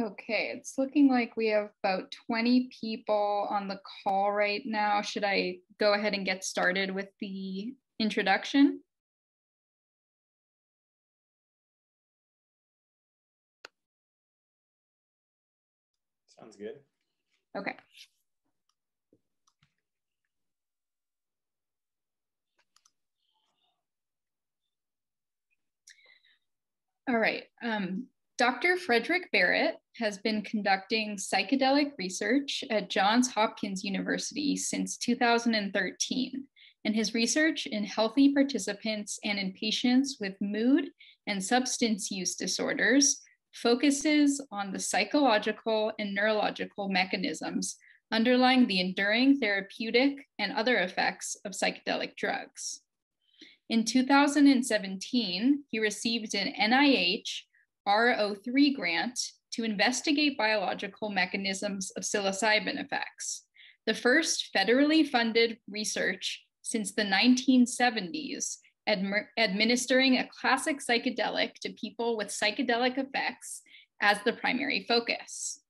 Okay, it's looking like we have about 20 people on the call right now. Should I go ahead and get started with the introduction? Sounds good. Okay. All right. Um, Dr. Frederick Barrett has been conducting psychedelic research at Johns Hopkins University since 2013, and his research in healthy participants and in patients with mood and substance use disorders focuses on the psychological and neurological mechanisms underlying the enduring therapeutic and other effects of psychedelic drugs. In 2017, he received an NIH R03 grant to investigate biological mechanisms of psilocybin effects, the first federally funded research since the 1970s administering a classic psychedelic to people with psychedelic effects as the primary focus.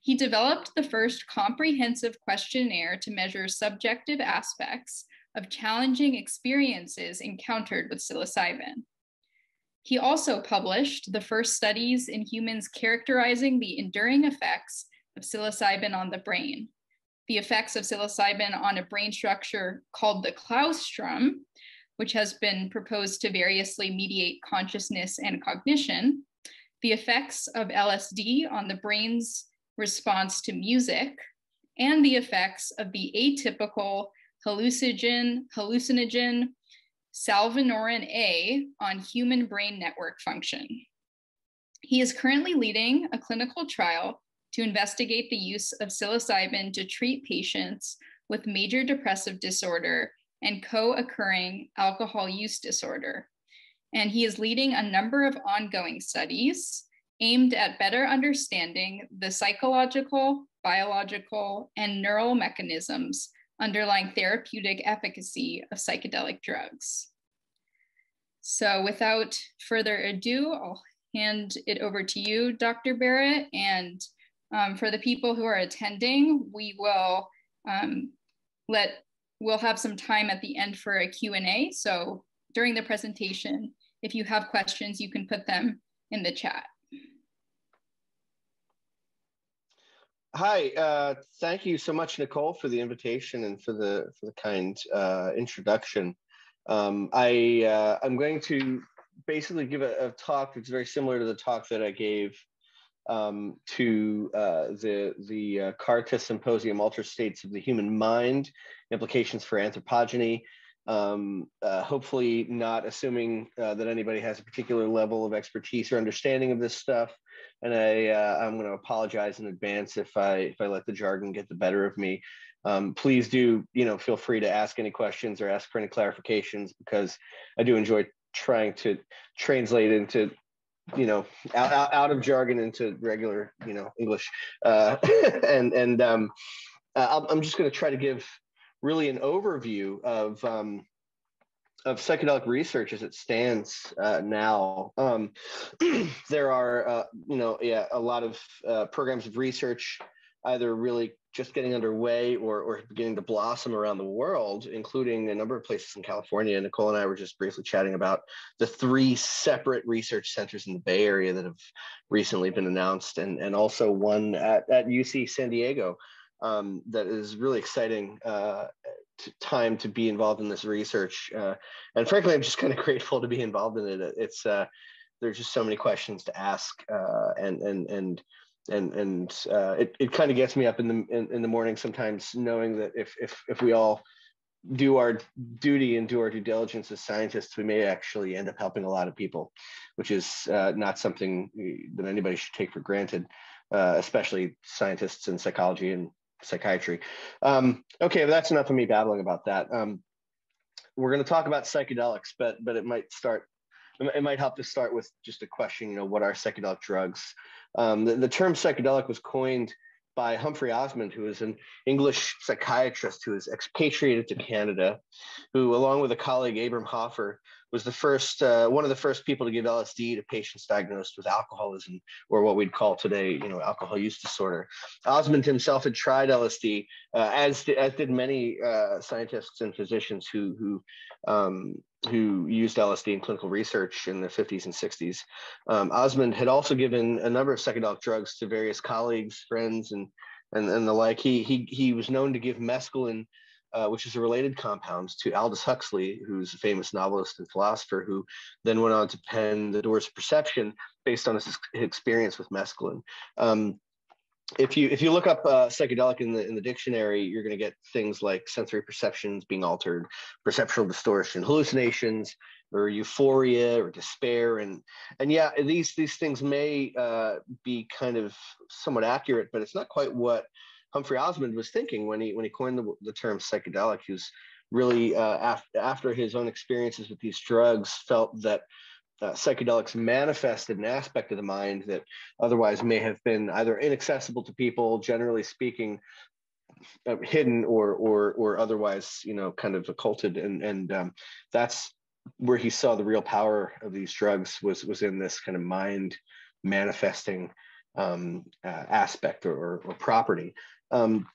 He developed the first comprehensive questionnaire to measure subjective aspects of challenging experiences encountered with psilocybin. He also published the first studies in humans characterizing the enduring effects of psilocybin on the brain. The effects of psilocybin on a brain structure called the claustrum, which has been proposed to variously mediate consciousness and cognition, the effects of LSD on the brain's response to music, and the effects of the atypical hallucinogen, hallucinogen salvinorin A on human brain network function. He is currently leading a clinical trial to investigate the use of psilocybin to treat patients with major depressive disorder and co occurring alcohol use disorder. And he is leading a number of ongoing studies aimed at better understanding the psychological, biological, and neural mechanisms underlying therapeutic efficacy of psychedelic drugs. So, without further ado, I'll hand it over to you, Dr. Barrett. And um, for the people who are attending, we will um, let we'll have some time at the end for a Q&A. So during the presentation, if you have questions, you can put them in the chat. Hi, uh, thank you so much, Nicole, for the invitation and for the for the kind uh, introduction. Um, I uh, I'm going to basically give a, a, talk that's very similar to the talk that I gave um, to uh, the the uh, Carta Symposium, Altered States of the Human Mind, Implications for Anthropogeny. Um, uh, hopefully, not assuming uh, that anybody has a particular level of expertise or understanding of this stuff. And I, uh, I'm going to apologize in advance if I if I let the jargon get the better of me. Um, please do, you know, feel free to ask any questions or ask for any clarifications because I do enjoy trying to translate into you know out, out, of jargon into regular you know english uh, and and um, uh, i'm just going to try to give really an overview of um, of psychedelic research as it stands uh, now. Um, there are, uh, you know, yeah, a lot of uh, programs of research either really just getting underway or, or beginning to blossom around the world, including a number of places in California. Nicole and I were just briefly chatting about the three separate research centers in the Bay Area that have recently been announced, and, and also one at, at UC San Diego um, that is really exciting uh, time to be involved in this research. Uh, and frankly, I'm just kind of grateful to be involved in it. It's uh, there's just so many questions to ask, uh, and and and and and uh, it, it kind of gets me up in the in, in, the morning sometimes knowing that if if if we all do our duty and do our due diligence as scientists we may actually end up helping a lot of people which is uh, not something that anybody should take for granted uh, especially scientists in psychology and psychiatry. Um, okay well, that's enough of me babbling about that. Um, we're going to talk about psychedelics but but it might start it might help to start with just a question you know what are psychedelic drugs um, the, the, term psychedelic was coined by Humphrey Osmond, who is an English psychiatrist who is expatriated to Canada, who, along with a colleague, Abram Hoffer, was the first, uh, one of the first people to give LSD to patients diagnosed with alcoholism, or what we'd call today, you know, alcohol use disorder. Osmond himself had tried LSD, uh, as did, as did many uh, scientists and physicians who who um, who used LSD in clinical research in the 50s and 60s. Um, Osmond had also given a number of psychedelic drugs to various colleagues, friends, and and, and the like. He he he was known to give mescaline uh, which is a related compound to Aldous Huxley, who's a famous novelist and philosopher, who then went on to pen The Doors of Perception based on his, experience with mescaline. Um, if you if you look up uh, psychedelic in the in the dictionary, you're going to get things like sensory perceptions being altered, perceptual distortion, hallucinations, or euphoria or despair, and and yeah, these these things may uh, be kind of somewhat accurate, but it's not quite what Humphrey Osmond was thinking when he when he coined the, the term psychedelic. He was really uh, af- after his own experiences with these drugs felt that uh, psychedelics manifested an aspect of the mind that otherwise may have been either inaccessible to people, generally speaking, uh, hidden or or or otherwise, you know, kind of occulted, and and um, that's where he saw the real power of these drugs was was in this kind of mind manifesting um, uh, aspect or, or, property. Um,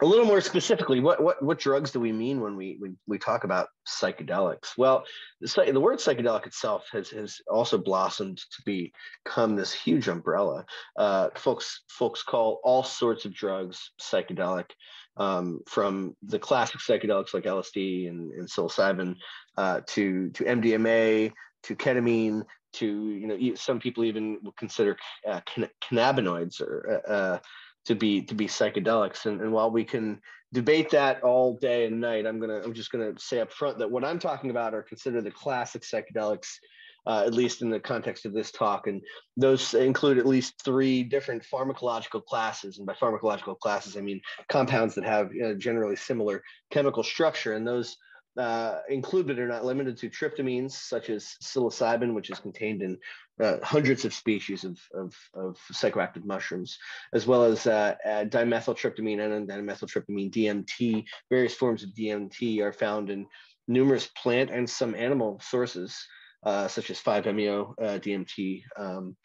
a little more specifically, what, what, what drugs do we mean when we, we, we talk about psychedelics? Well, the, the word psychedelic itself has, has also blossomed to become this huge umbrella. Uh, folks, folks call all sorts of drugs psychedelic, um, from the classic psychedelics like LSD and, and psilocybin uh, to, to MDMA, to ketamine, to, you know, some people even will consider uh, cannabinoids or uh, uh to be to be psychedelics. And, and while we can debate that all day and night i'm gonna i'm just gonna say up front that what i'm talking about are considered the classic psychedelics uh, at least in the context of this talk. And those include at least three different pharmacological classes. And by pharmacological classes i mean compounds that have you know, generally similar chemical structure. And those uh, included are not limited to tryptamines such as psilocybin, which is contained in uh, hundreds of species of, of, of, psychoactive mushrooms, as well as uh, uh, dimethyltryptamine and dimethyltryptamine DMT. Various forms of DMT are found in numerous plant and some animal sources, uh, such as 5-MeO uh, DMT. Um,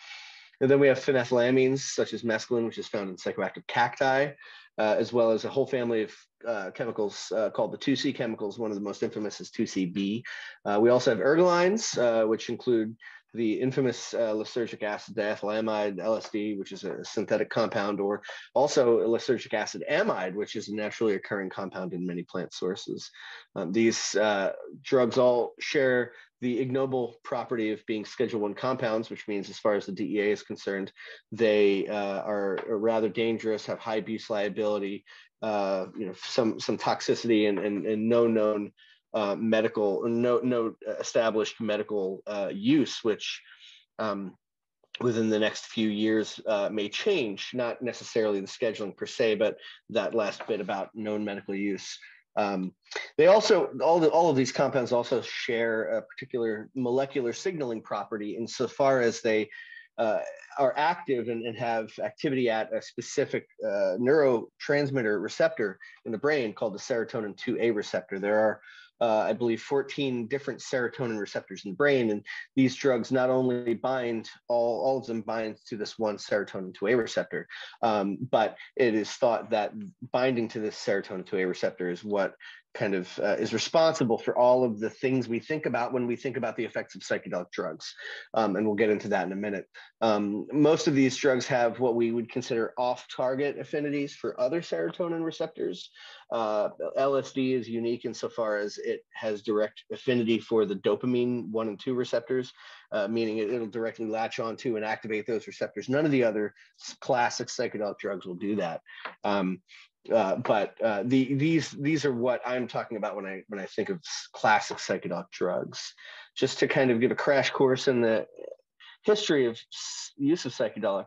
and then we have phenethylamines, such as mescaline, which is found in psychoactive cacti, uh, as well as a whole family of uh, chemicals uh, called the 2C chemicals. One of the most infamous is 2CB. we also have ergolines, which include the infamous uh, lysergic acid diethylamide LSD, which is a synthetic compound, or also lysergic acid amide, which is a naturally occurring compound in many plant sources. Um, these uh, drugs all share the ignoble property of being Schedule One compounds, which means, as far as the DEA is concerned, they uh, are, are, rather dangerous, have high abuse liability, uh, you know, some some toxicity, and and, and no known uh, medical, no, no established medical uh, use, which um, within the next few years uh, may change, not necessarily the scheduling per se, but that last bit about known medical use. Um, they also, all, the, all of these compounds also share a particular molecular signaling property insofar as they uh, are active and, and, have activity at a specific uh, neurotransmitter receptor in the brain called the serotonin 2A receptor. There are uh, I believe, 14 different serotonin receptors in the brain. And these drugs not only bind, all, all of them bind to this one serotonin 2A receptor, um, but it is thought that binding to this serotonin 2A receptor is what kind of uh, is responsible for all of the things we think about when we think about the effects of psychedelic drugs. Um, and we'll get into that in a minute. Um, most of these drugs have what we would consider off target affinities for other serotonin receptors. Uh, LSD is unique insofar as it has direct affinity for the dopamine 1 and 2 receptors, uh, meaning it, will directly latch onto and activate those receptors. None of the other classic psychedelic drugs will do that. Um, uh, but uh, the, these these are what I'm talking about when I when I think of classic psychedelic drugs. Just to kind of give a crash course in the history of use of psychedelics,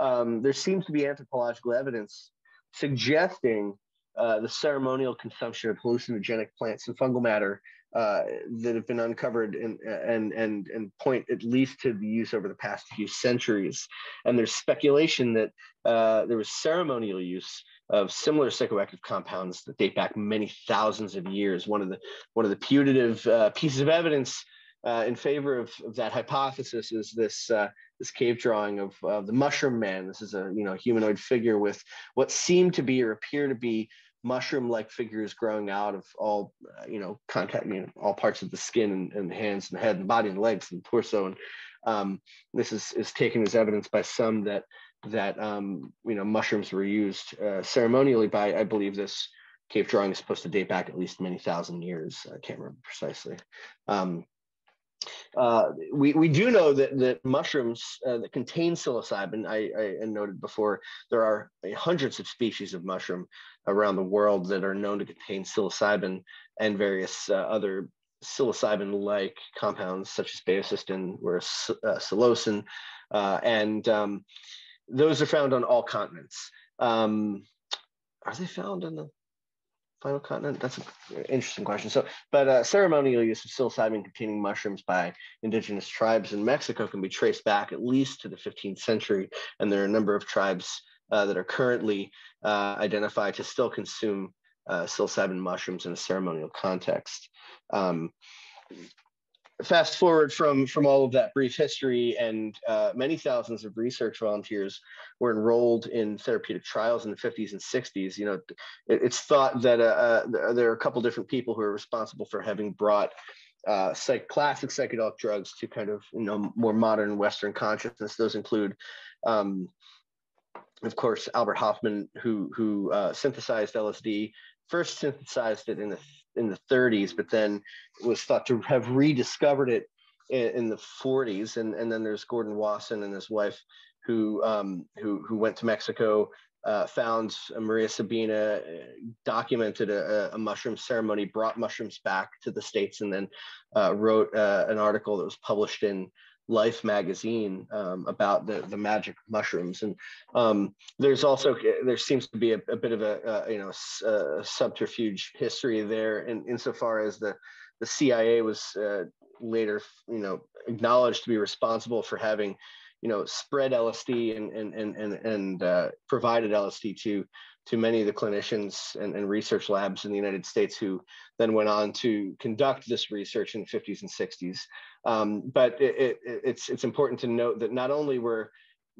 um, there seems to be anthropological evidence suggesting uh, the ceremonial consumption of hallucinogenic plants and fungal matter uh, that have been uncovered and, and and and point at least to the use over the past few centuries. And there's speculation that uh, there was ceremonial use of similar psychoactive compounds that date back many thousands of years. One of the one of the putative uh, pieces of evidence uh, in favor of, of, that hypothesis is this uh, this cave drawing of uh, the mushroom man. This is a you know humanoid figure with what seem to be or appear to be mushroom-like figures growing out of all uh, you know contact you know all parts of the skin and, and hands and head and body and legs and torso and um, this is is taken as evidence by some that that um, you know mushrooms were used uh, ceremonially by I believe this cave drawing is supposed to date back at least many thousand years. I can't remember precisely. Um, uh, we, we do know that, that mushrooms uh, that contain psilocybin, I, I, noted before, there are hundreds of species of mushroom around the world that are known to contain psilocybin and various uh, other psilocybin-like compounds such as baeocystin or uh, psilocin, uh, and um, those are found on all continents. Um, are they found in the final continent? That's an interesting question. So, but uh, ceremonial use of psilocybin containing mushrooms by indigenous tribes in Mexico can be traced back at least to the 15th century. And there are a number of tribes uh, that are currently uh, identified to still consume uh, psilocybin mushrooms in a ceremonial context. Um, fast forward from from all of that brief history and uh, many thousands of research volunteers were enrolled in therapeutic trials in the 50s and 60s you know it, it's thought that uh, uh, there are a couple different people who are responsible for having brought uh, psych, classic psychedelic drugs to kind of you know more modern western consciousness. Those include um, of course albert Hofmann, who who uh, synthesized lsd first synthesized it in the in the 30s, but then was thought to have rediscovered it in, in the 40s. And, and then there's Gordon Wasson and his wife who um, who who went to Mexico, uh, found Maria Sabina, uh, documented a, a, mushroom ceremony, brought mushrooms back to the states, and then uh, wrote uh, an article that was published in Life magazine um, about the the magic mushrooms, and um, there's also there seems to be a, a bit of a, a you know subterfuge history there, in insofar as the the CIA was uh, later you know acknowledged to be responsible for having you know spread LSD and and and and, and uh, provided LSD to to many of the clinicians and, and, research labs in the United States who then went on to conduct this research in the 50s and 60s. Um, but it, it, it's, it's important to note that not only were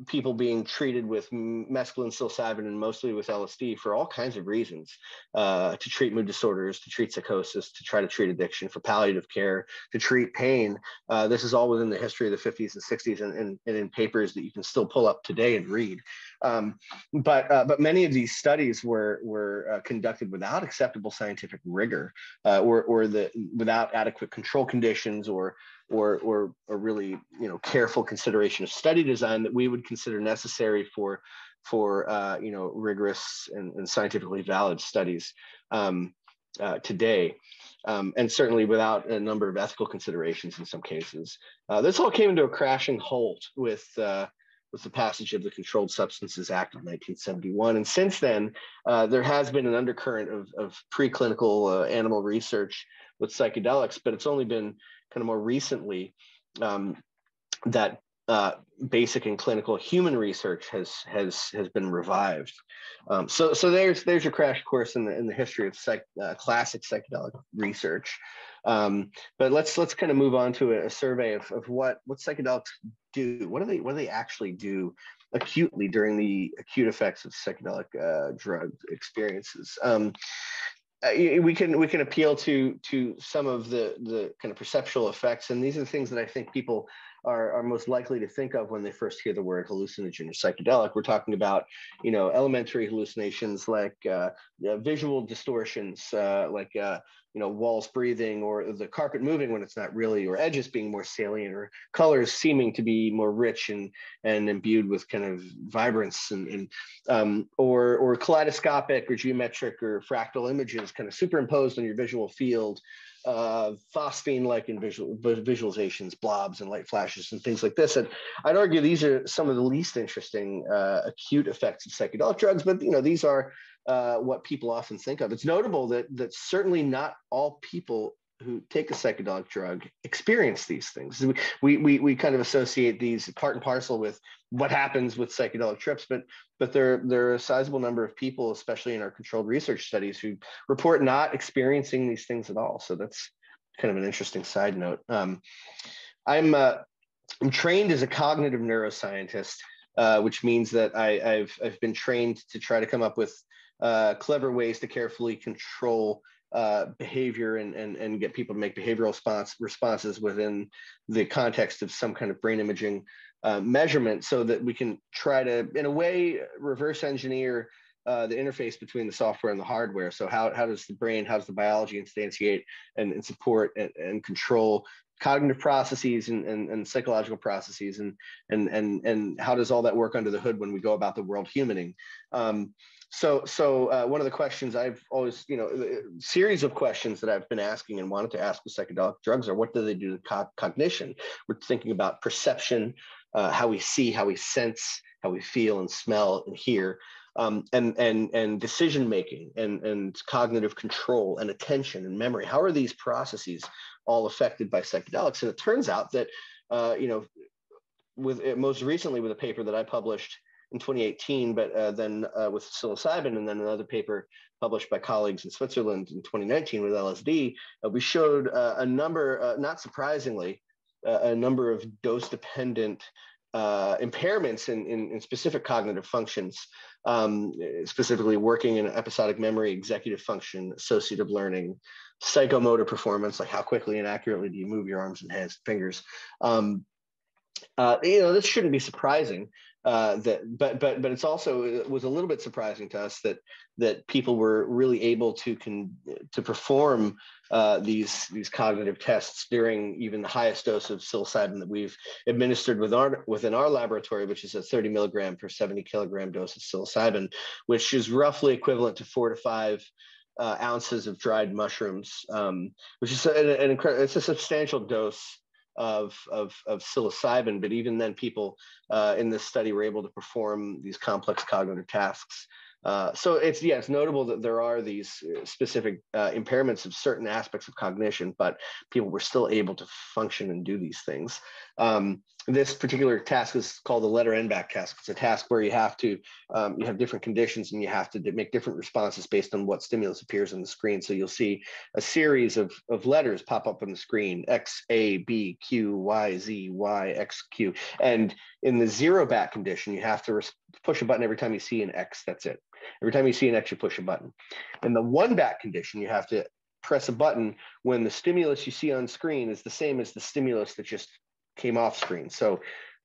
people being treated with mescaline, psilocybin, and mostly with LSD for all kinds of reasons uh, to treat mood disorders, to treat psychosis, to try to treat addiction, for palliative care, to treat pain. Uh, this is all within the history of the 50s and 60s and, and, and in papers that you can still pull up today and read. Um, but uh, but many of these studies were were uh, conducted without acceptable scientific rigor, uh, or or the without adequate control conditions, or or or a really you know careful consideration of study design that we would consider necessary for for uh, you know rigorous and, and scientifically valid studies um, uh, today. Um, and certainly without a number of ethical considerations in some cases. Uh, this all came into a crashing halt with uh, with the passage of the Controlled Substances Act of 1971. And since then, uh, there has been an undercurrent of, of preclinical uh, animal research with psychedelics, but it's only been kind of more recently um, that uh, basic and clinical human research has has has been revived. Um, so so there's there's your crash course in the in the history of psych, uh, classic psychedelic research. Um, but let's let's kind of move on to a, a, survey of, of what what psychedelics do. What do they what do they actually do acutely during the acute effects of psychedelic uh, drug experiences? Um, uh, we can we can appeal to to some of the the kind of perceptual effects, and these are things that I think people are, are most likely to think of when they first hear the word hallucinogen or psychedelic. We're talking about, you know, elementary hallucinations like uh, visual distortions, uh, like uh, you know walls breathing or the carpet moving when it's not really or edges being more salient or colors seeming to be more rich and and imbued with kind of vibrance and, and um, or or kaleidoscopic or geometric or fractal images kind of superimposed on your visual field uh, phosphene like in visual visualizations blobs and light flashes and things like this and i'd argue these are some of the least interesting uh, acute effects of psychedelic drugs but you know these are uh, what people often think of. It's notable that that certainly not all people who take a psychedelic drug experience these things. We, we, we kind of associate these part and parcel with what happens with psychedelic trips, but but there, there are a sizable number of people, especially in our controlled research studies, who report not experiencing these things at all. So that's kind of an interesting side note. Um, I'm uh, I'm trained as a cognitive neuroscientist, uh, which means that I, have I've been trained to try to come up with uh, clever ways to carefully control uh, behavior and, and, and get people to make behavioral response, responses within the context of some kind of brain imaging uh, measurement so that we can try to, in a way, reverse engineer uh, the interface between the software and the hardware. So how, how does the brain, how does the biology instantiate and, and support and, and control cognitive processes and, and, and, psychological processes and, and, and, and how does all that work under the hood when we go about the world humaning? Um, so, so uh, one of the questions I've always, you know, series of questions that I've been asking and wanted to ask with psychedelic drugs are what do they do to co- cognition? We're thinking about perception, uh, how we see, how we sense, how we feel and smell and hear, um, and and and decision making and and cognitive control and attention and memory. How are these processes all affected by psychedelics? And it turns out that, uh, you know, with most recently with a paper that I published in 2018, but uh, then uh, with psilocybin, and then another paper published by colleagues in Switzerland in 2019 with LSD, uh, we showed uh, a number, uh, not surprisingly, uh, a number of dose-dependent impairments in, in, in, specific cognitive functions, um, specifically working in episodic memory, executive function, associative learning, psychomotor performance, like how quickly and accurately do you move your arms and hands, fingers. Um, you know, this shouldn't be surprising uh, that but but but it's also it was a little bit surprising to us that that people were really able to can to perform uh, these these cognitive tests during even the highest dose of psilocybin that we've administered with our, within our laboratory, which is a 30 milligram per 70 kilogram dose of psilocybin, which is roughly equivalent to four to five uh, ounces of dried mushrooms, um, which is an, an incredible. It's a substantial dose of, of, of psilocybin, but even then people uh, in this study were able to perform these complex cognitive tasks uh, so it's yeah, it's notable that there are these uh, specific uh, impairments of certain aspects of cognition, but people were still able to function and do these things. Um, this particular task is called the letter N back task. It's a task where you have to um, you have different conditions and you have to make different responses based on what stimulus appears on the screen. So you'll see a series of, of letters pop up on the screen: X, A, B, Q, Y, Z, Y, X, Q. And in the zero back condition, you have to push a button every time you see an X. That's it. Every time you see an X, you push a button. In the one back condition, you have to press a button when the stimulus you see on screen is the same as the stimulus that just came off screen. So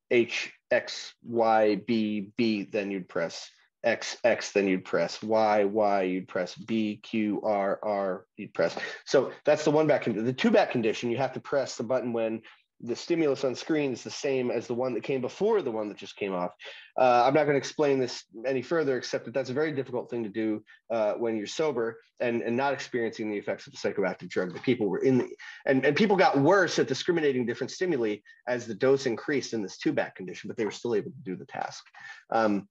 H, X, Y, B, B, then you'd press X, X, then you'd press Y, Y, you'd press B, Q, R, R, you'd press. So that's the one back. The two back condition, you have to press the button when the stimulus on screen is the same as the one that came before the one that just came off. Uh, I'm not going to explain this any further, except that that's a very difficult thing to do uh, when you're sober and, and not experiencing the effects of the psychoactive drug. The people were in the, and, and people got worse at discriminating different stimuli as the dose increased in this two back condition, but they were still able to do the task. Um,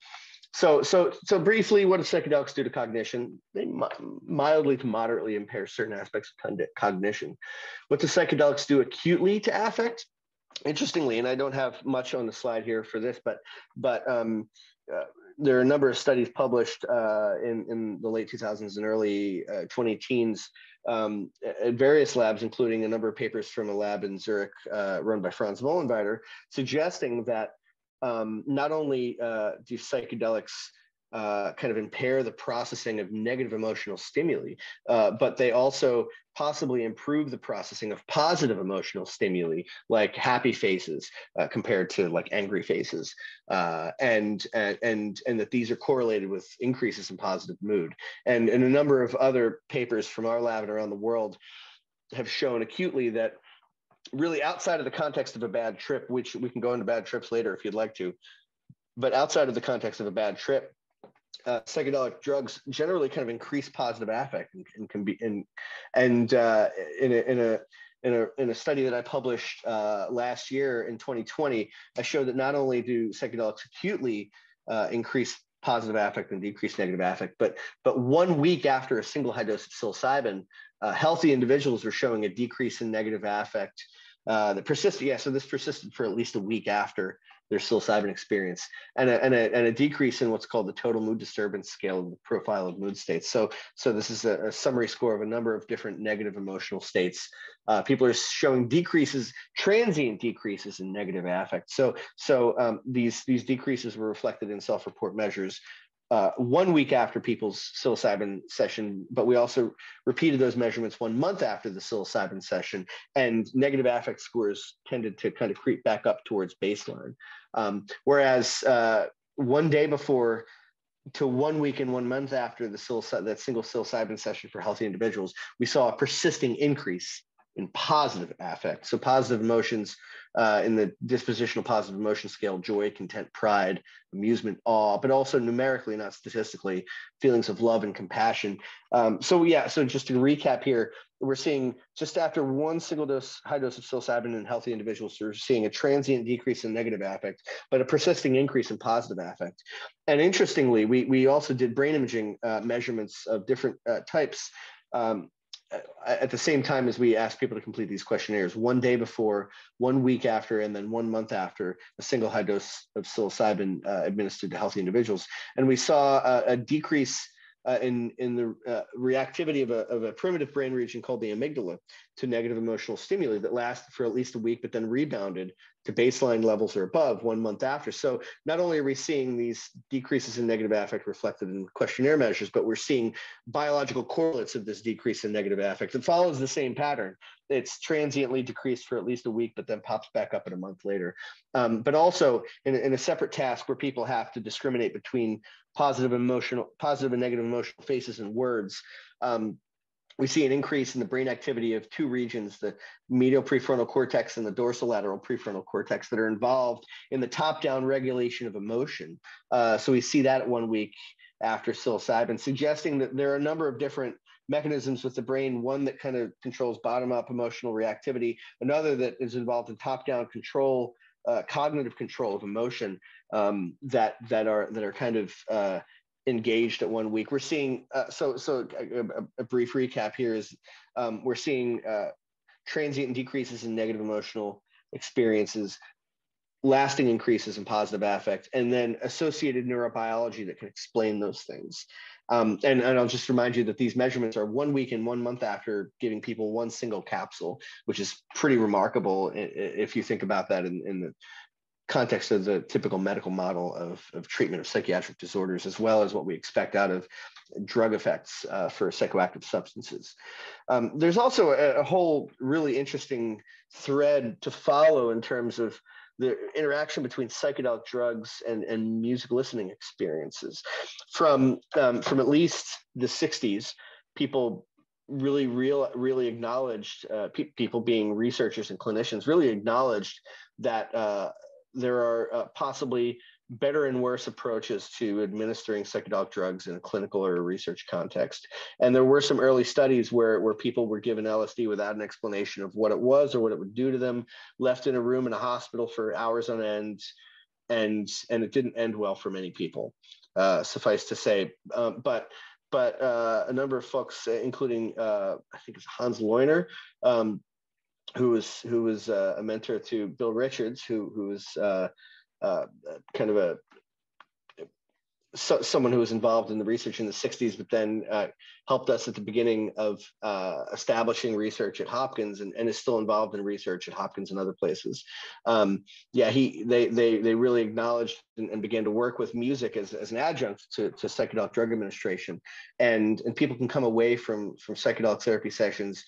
so, so, so briefly, what do psychedelics do to cognition? They mildly to moderately impair certain aspects of cognition. What do psychedelics do acutely to affect? Interestingly, and I don't have much on the slide here for this, but but um, uh, there are a number of studies published uh, in, in the late 2000s and early uh, 20 teens um, at various labs, including a number of papers from a lab in Zurich uh, run by Franz Vollenweider, suggesting that um, not only uh, do psychedelics uh, kind of impair the processing of negative emotional stimuli, uh, but they also possibly improve the processing of positive emotional stimuli, like happy faces uh, compared to like angry faces, uh, and, and and that these are correlated with increases in positive mood. And, and a number of other papers from our lab and around the world have shown acutely that really outside of the context of a bad trip, which we can go into bad trips later if you'd like to, but outside of the context of a bad trip, uh, psychedelic drugs generally kind of increase positive affect and, and can be in and uh, in a in a in a, in a study that I published uh, last year in 2020, I showed that not only do psychedelics acutely uh, increase positive affect and decrease negative affect, but but one week after a single high dose of psilocybin, uh, healthy individuals were showing a decrease in negative affect uh, that persisted. Yeah, so this persisted for at least a week after their psilocybin experience and a, and a, and a decrease in what's called the total mood disturbance scale of the profile of mood states so so this is a, a summary score of a number of different negative emotional states uh, people are showing decreases transient decreases in negative affect so so um, these these decreases were reflected in self-report measures uh, one week after people's psilocybin session, but we also repeated those measurements one month after the psilocybin session, and negative affect scores tended to kind of creep back up towards baseline. Um, whereas uh, one day before to one week and one month after the psilocy- that single psilocybin session for healthy individuals, we saw a persisting increase in positive affect. So positive emotions uh, in the dispositional positive emotion scale, joy, content, pride, amusement, awe, but also numerically, not statistically, feelings of love and compassion. Um, so yeah, so just to recap here, we're seeing just after one single dose, high dose of psilocybin in healthy individuals, we're seeing a transient decrease in negative affect, but a persisting increase in positive affect. And interestingly, we, we also did brain imaging uh, measurements of different uh, types um, at the same time as we ask people to complete these questionnaires, one day before, one week after, and then one month after a single high dose of psilocybin uh, administered to healthy individuals. And we saw a, a decrease uh, in, in the uh, reactivity of a, of a primitive brain region called the amygdala to negative emotional stimuli that lasted for at least a week, but then rebounded to baseline levels or above one month after. So not only are we seeing these decreases in negative affect reflected in questionnaire measures, but we're seeing biological correlates of this decrease in negative affect. It follows the same pattern. It's transiently decreased for at least a week, but then pops back up in a month later. Um, but also in, in a separate task where people have to discriminate between positive emotional, positive and negative emotional faces and words. Um, we see an increase in the brain activity of two regions, the medial prefrontal cortex and the dorsolateral prefrontal cortex that are involved in the top-down regulation of emotion. Uh, so we see that one week after psilocybin, suggesting that there are a number of different mechanisms with the brain, one that kind of controls bottom-up emotional reactivity, another that is involved in top-down control, uh, cognitive control of emotion um, that that are that are kind of uh, engaged at one week. We're seeing uh, so so a, a, brief recap here is um, we're seeing uh, transient decreases in negative emotional experiences, lasting increases in positive affect, and then associated neurobiology that can explain those things. Um, and, and I'll just remind you that these measurements are one week and one month after giving people one single capsule, which is pretty remarkable if you think about that in, in the context of the typical medical model of, of treatment of psychiatric disorders, as well as what we expect out of drug effects uh, for psychoactive substances. Um, there's also a, a, whole really interesting thread to follow in terms of the interaction between psychedelic drugs and, and music listening experiences. From, um, from at least the 60s, people really real really acknowledged uh, pe- people being researchers and clinicians really acknowledged that uh, there are uh, possibly better and worse approaches to administering psychedelic drugs in a clinical or a research context. And there were some early studies where, where people were given LSD without an explanation of what it was or what it would do to them, left in a room in a hospital for hours on end, and and it didn't end well for many people. Uh, suffice to say, um, but but uh, a number of folks, including uh, I think it's Hans Leuner, um, who was who was uh, a mentor to Bill Richards, who who was uh, kind of a so, someone who was involved in the research in the 60s, but then uh, helped us at the beginning of uh, establishing research at Hopkins and, and, is still involved in research at Hopkins and other places. Um, yeah, he they they they really acknowledged and, and, began to work with music as, as an adjunct to, to psychedelic drug administration, and and people can come away from from psychedelic therapy sessions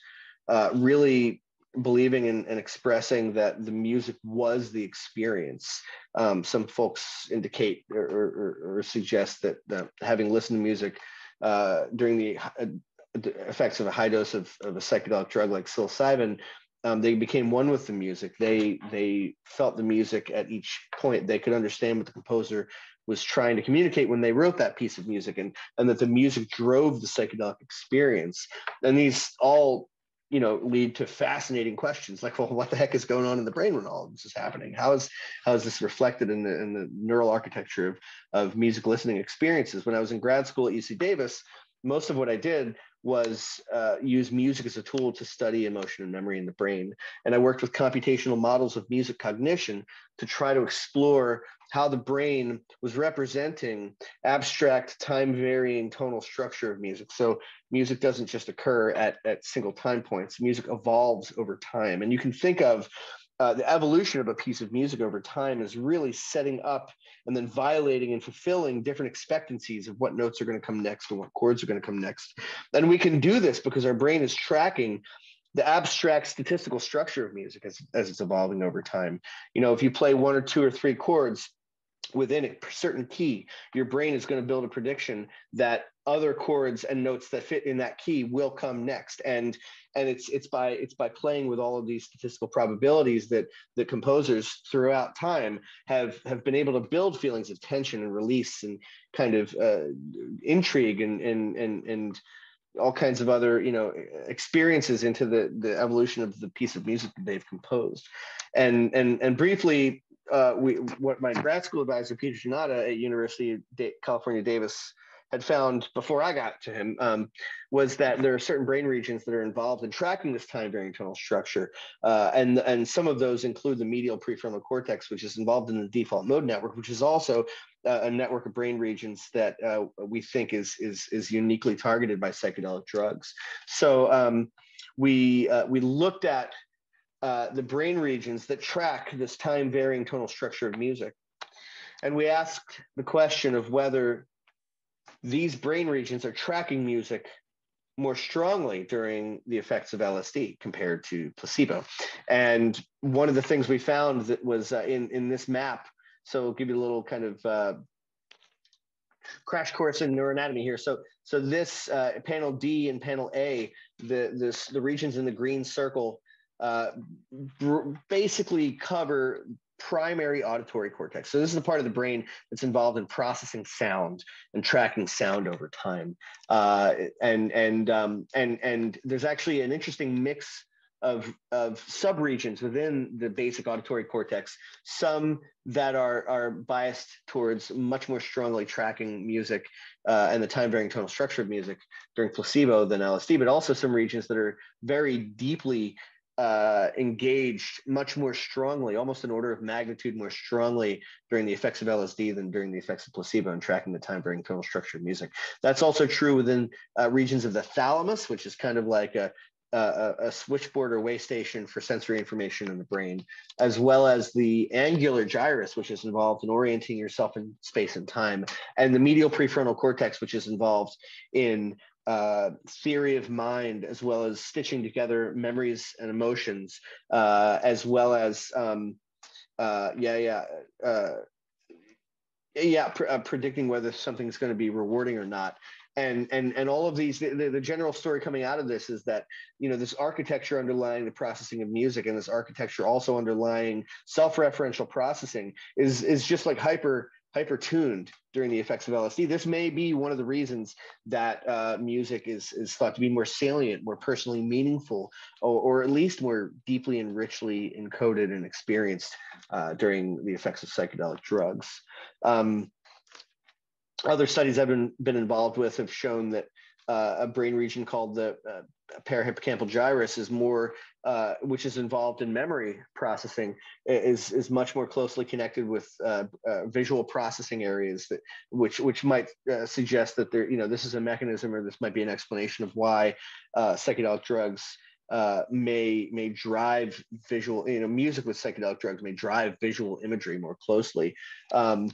uh, really believing and, and, expressing that the music was the experience. Um, some folks indicate or, or, or suggest that, that, having listened to music uh, during the, uh, the, effects of a high dose of, of a psychedelic drug like psilocybin, um, they became one with the music. They they felt the music at each point. They could understand what the composer was trying to communicate when they wrote that piece of music, and and that the music drove the psychedelic experience. And these all you know lead to fascinating questions like well what the heck is going on in the brain when all of this is happening how is how is this reflected in the in the neural architecture of of music listening experiences when i was in grad school at uc davis most of what I did was uh, use music as a tool to study emotion and memory in the brain. And I worked with computational models of music cognition to try to explore how the brain was representing abstract time varying tonal structure of music. So music doesn't just occur at, at single time points, music evolves over time. And you can think of uh, the evolution of a piece of music over time is really setting up and then violating and fulfilling different expectancies of what notes are going to come next and what chords are going to come next. And we can do this because our brain is tracking the abstract statistical structure of music as, as it's evolving over time. You know, if you play one or two or three chords within a certain key, your brain is going to build a prediction that other chords and notes that fit in that key will come next. And and it's it's by it's by playing with all of these statistical probabilities that the composers throughout time have have been able to build feelings of tension and release and kind of uh, intrigue and and and and all kinds of other you know experiences into the the evolution of the piece of music that they've composed. And and and briefly uh, we what my grad school advisor peter Janata at university of california davis had found before I got to him um, was that there are certain brain regions that are involved in tracking this time varying tonal structure. Uh, and, and some of those include the medial prefrontal cortex, which is involved in the default mode network, which is also uh, a network of brain regions that uh, we think is, is, is uniquely targeted by psychedelic drugs. So um, we, uh, we looked at uh, the brain regions that track this time varying tonal structure of music. And we asked the question of whether these brain regions are tracking music more strongly during the effects of LSD compared to placebo. And one of the things we found that was uh, in, in this map, so I'll give you a little kind of uh, crash course in neuroanatomy here. So, so this uh, panel D and panel A, the, this, the regions in the green circle uh, basically cover primary auditory cortex. So this is the part of the brain that's involved in processing sound and tracking sound over time. Uh, and and um, and and there's actually an interesting mix of of subregions within the basic auditory cortex. Some that are are biased towards much more strongly tracking music uh, and the time varying tonal structure of music during placebo than LSD, but also some regions that are very deeply uh, engaged much more strongly, almost an order of magnitude more strongly during the effects of LSD than during the effects of placebo and tracking the time varying tonal structure of music. That's also true within uh, regions of the thalamus, which is kind of like a, a, a, switchboard or way station for sensory information in the brain, as well as the angular gyrus, which is involved in orienting yourself in space and time, and the medial prefrontal cortex, which is involved in uh, theory of mind as well as stitching together memories and emotions uh, as well as um, uh, yeah yeah uh, yeah pr- uh, predicting whether something's going to be rewarding or not. And and and all of these the, the, general story coming out of this is that you know this architecture underlying the processing of music and this architecture also underlying self-referential processing is is just like hyper hyper tuned during the effects of LSD. This may be one of the reasons that uh, music is, is thought to be more salient, more personally meaningful, or, or at least more deeply and richly encoded and experienced uh, during the effects of psychedelic drugs. Um, other studies I've been, been involved with have shown that uh, a brain region called the uh, parahippocampal gyrus is more, uh, which is involved in memory processing, is is much more closely connected with uh, uh, visual processing areas that, which which might uh, suggest that there, you know, this is a mechanism or this might be an explanation of why psychedelic drugs. may may drive visual, you know, music with psychedelic drugs may drive visual imagery more closely. Um,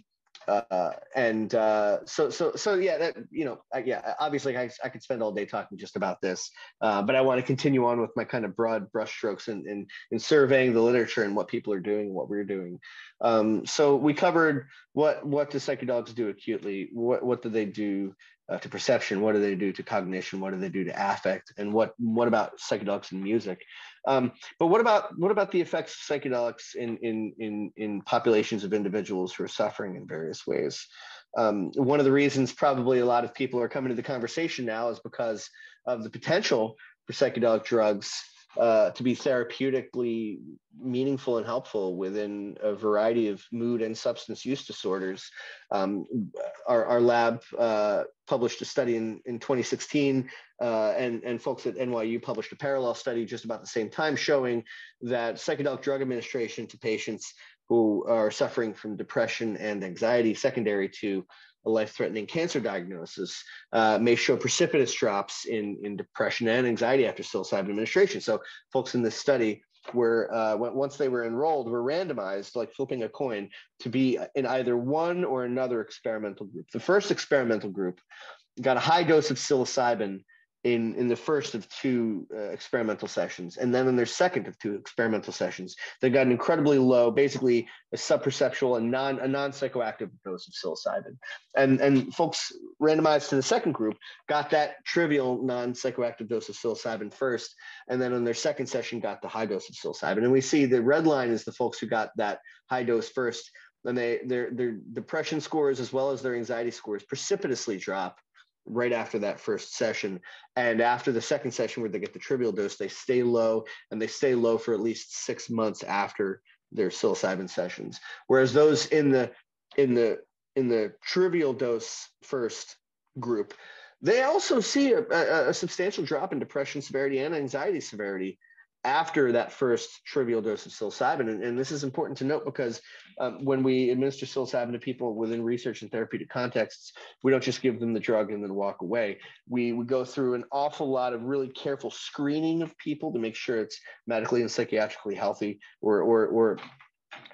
uh, and uh, so so so yeah that you know yeah obviously I, I could spend all day talking just about this uh, but i want to continue on with my kind of broad brushstrokes in, in, in surveying the literature and what people are doing what we're doing. Um, so we covered what what do psychedelics do acutely? What what do they do uh, to perception? What do they do to cognition? What do they do to affect? And what what about psychedelics and music um, but what about what about the effects of psychedelics in in in in populations of individuals who are suffering in various ways? Um, one of the reasons probably a lot of people are coming to the conversation now is because of the potential for psychedelic drugs uh, to be therapeutically meaningful and helpful within a variety of mood and substance use disorders. Um, our, our lab uh, published a study in, in 2016, uh, and, and folks at NYU published a parallel study just about the same time showing that psychedelic drug administration to patients who are suffering from depression and anxiety secondary to a life-threatening cancer diagnosis uh, may show precipitous drops in, in depression and anxiety after psilocybin administration. So folks in this study were, uh, once they were enrolled, were randomized, like flipping a coin, to be in either one or another experimental group. The first experimental group got a high dose of psilocybin in in the first of two uh, experimental sessions and then in their second of two experimental sessions they got an incredibly low basically a subperceptual and non a non-psychoactive dose of psilocybin. And and folks randomized to the second group got that trivial non-psychoactive dose of psilocybin first and then in their second session got the high dose of psilocybin. And we see the red line is the folks who got that high dose first and they their their depression scores as well as their anxiety scores precipitously drop right after that first session. And after the second session where they get the trivial dose, they stay low and they stay low for at least six months after their psilocybin sessions. Whereas those in the in the in the trivial dose first group, they also see a, a, a substantial drop in depression severity and anxiety severity after that first trivial dose of psilocybin. And, and this is important to note because um, when we administer psilocybin to people within research and therapeutic contexts, we don't just give them the drug and then walk away. We, we go through an awful lot of really careful screening of people to make sure it's medically and psychiatrically healthy or, or, or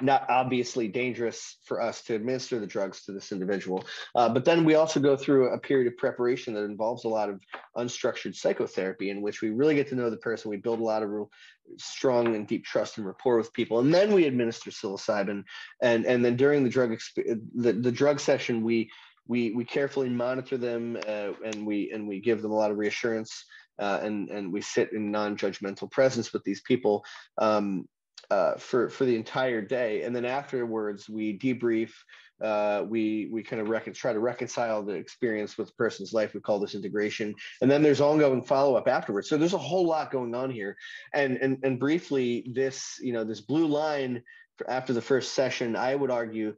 not obviously dangerous for us to administer the drugs to this individual. Uh, but then we also go through a period of preparation that involves a lot of unstructured psychotherapy in which we really get to know the person. We build a lot of real strong and deep trust and rapport with people. And then we administer psilocybin. And, and then during the drug, exp- the, the drug session, we, we, we carefully monitor them uh, and we, and we give them a lot of reassurance uh, and, and we sit in non-judgmental presence with these people um, uh, for for the entire day, and then afterwards we debrief. Uh, we we kind of try to reconcile the experience with the person's life. We call this integration, and then there's ongoing follow up afterwards. So there's a whole lot going on here. And and and briefly, this you know this blue line after the first session, I would argue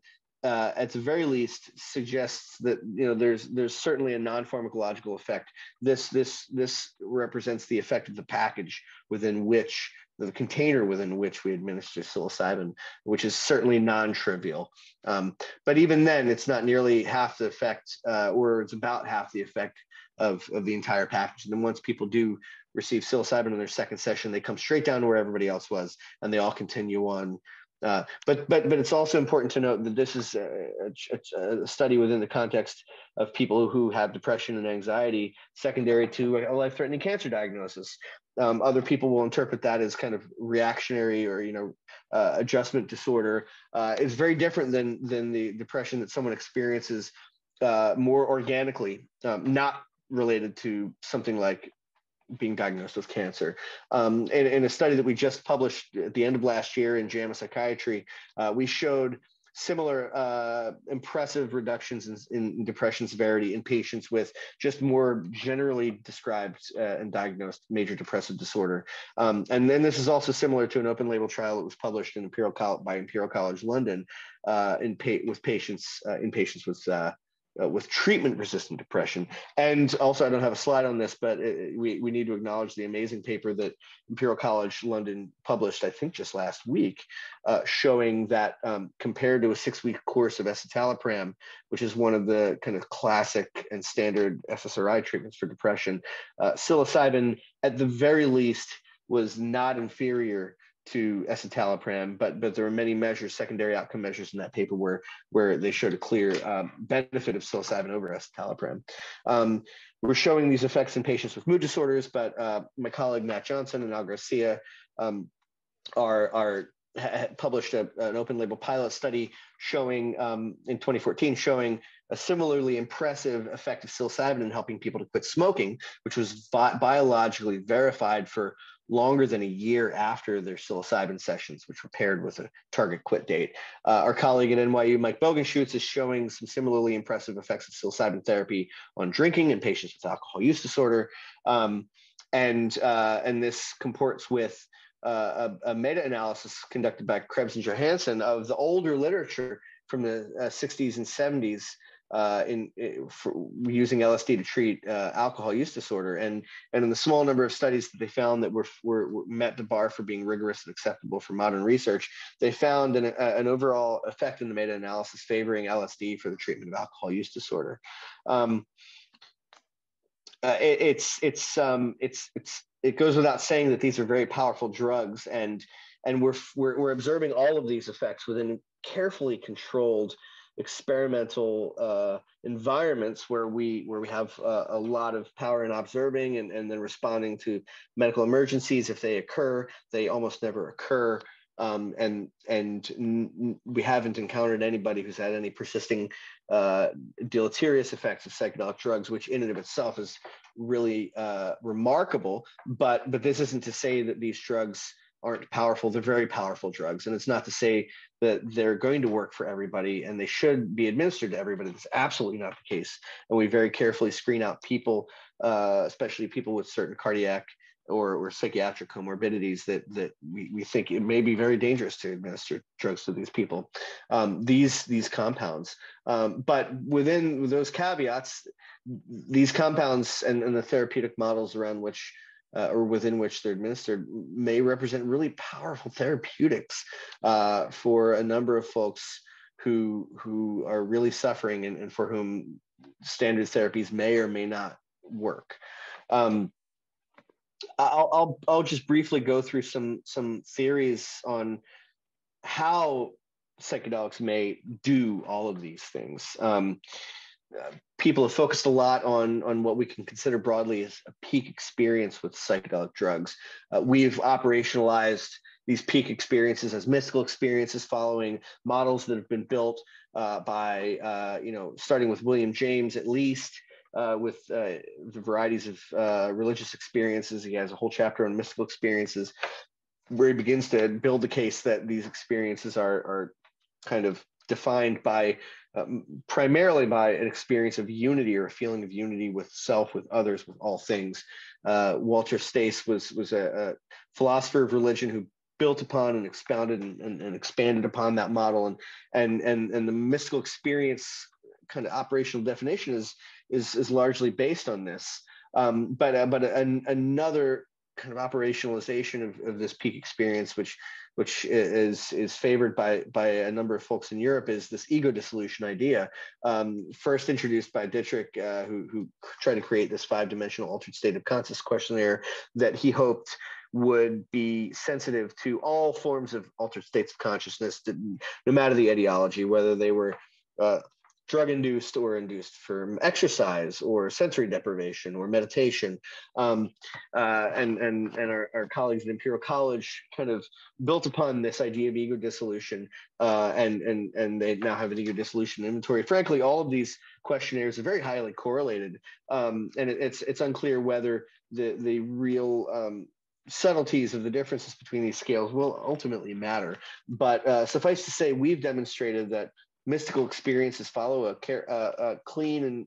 uh, at the very least suggests that you know there's there's certainly a non-pharmacological effect. This this this represents the effect of the package within which the container within which we administer psilocybin, which is certainly non-trivial. Um, but even then, it's not nearly half the effect, uh, or it's about half the effect of, of the entire package. And then once people do receive psilocybin in their second session, they come straight down to where everybody else was, and they all continue on uh, but but but it's also important to note that this is a, a, a, study within the context of people who have depression and anxiety secondary to a life-threatening cancer diagnosis. Um, other people will interpret that as kind of reactionary or you know uh, adjustment disorder. Uh, it's very different than than the depression that someone experiences uh, more organically, um, not related to something like being diagnosed with cancer. Um, in, in, a study that we just published at the end of last year in JAMA Psychiatry, uh, we showed similar uh, impressive reductions in, in, depression severity in patients with just more generally described uh, and diagnosed major depressive disorder. Um, and then this is also similar to an open label trial that was published in Imperial College by Imperial College London uh, in pa- with patients uh, in patients with uh, with treatment resistant depression. And also, I don't have a slide on this, but it, we, we need to acknowledge the amazing paper that Imperial College London published, I think just last week, uh, showing that um, compared to a six week course of escitalopram, which is one of the kind of classic and standard SSRI treatments for depression, uh, psilocybin, at the very least, was not inferior to escitalopram, but but there are many measures, secondary outcome measures in that paper where where they showed a clear um, benefit of psilocybin over escitalopram. Um, we're showing these effects in patients with mood disorders, but uh, my colleague Matt Johnson and Al Garcia um, are are published a, an open label pilot study showing um, in 2014 showing a similarly impressive effect of psilocybin in helping people to quit smoking, which was bi- biologically verified for longer than a year after their psilocybin sessions, which were paired with a target quit date. Uh, our colleague at NYU, Mike Bogenschutz, is showing some similarly impressive effects of psilocybin therapy on drinking in patients with alcohol use disorder. Um, and uh, and this comports with uh, a, a, meta-analysis conducted by Krebs and Johansson of the older literature from the 60s and 70s uh, in, in using LSD to treat uh, alcohol use disorder, and and in the small number of studies that they found that were, were, were met the bar for being rigorous and acceptable for modern research, they found an, a, an overall effect in the meta-analysis favoring LSD for the treatment of alcohol use disorder. Um, uh, it, it's it's um, it's it's it goes without saying that these are very powerful drugs, and and we're we're, we're observing all of these effects within carefully controlled experimental uh, environments where we where we have uh, a lot of power in observing and, and then responding to medical emergencies. If they occur they almost never occur. Um, and and we haven't encountered anybody who's had any persisting uh, deleterious effects of psychedelic drugs which in and of itself is really uh, remarkable. But but this isn't to say that these drugs aren't powerful. They're very powerful drugs. And it's not to say that they're going to work for everybody and they should be administered to everybody. That's absolutely not the case. And we very carefully screen out people, uh, especially people with certain cardiac or, or psychiatric comorbidities that, that we, we think it may be very dangerous to administer drugs to these people, um, these, these compounds. Um, but within those caveats, these compounds and, and the therapeutic models around which uh, or within which they're administered may represent really powerful therapeutics uh, for a number of folks who who are really suffering and, and for whom standard therapies may or may not work. Um, I'll, I'll I'll just briefly go through some some theories on how psychedelics may do all of these things. Um, people have focused a lot on on what we can consider broadly as a peak experience with psychedelic drugs. Uh, we've operationalized these peak experiences as mystical experiences following models that have been built uh, by uh, you know starting with William James at least. Uh, with uh, the varieties of uh, religious experiences, he has a whole chapter on mystical experiences, where he begins to build the case that these experiences are are kind of defined by um, primarily by an experience of unity or a feeling of unity with self, with others, with all things. Uh, Walter Stace was was a, a, philosopher of religion who built upon and expounded and, and, and, expanded upon that model, and and and and the mystical experience kind of operational definition is is is largely based on this. Um, but uh, but an, another kind of operationalization of, of this peak experience, which which is is favored by by a number of folks in Europe, is this ego dissolution idea. Um, first introduced by Dittrich, uh, who who tried to create this five dimensional altered state of consciousness questionnaire that he hoped would be sensitive to all forms of altered states of consciousness, no matter the ideology, whether they were uh, drug induced or induced from exercise or sensory deprivation or meditation. Um, uh, and and, and our, our, colleagues at Imperial College kind of built upon this idea of ego dissolution uh, and, and, and they now have an ego dissolution inventory. Frankly, all of these questionnaires are very highly correlated. Um, and it, it's, it's unclear whether the, the real um, subtleties of the differences between these scales will ultimately matter. But uh, suffice to say, we've demonstrated that mystical experiences follow a, care, uh, a clean and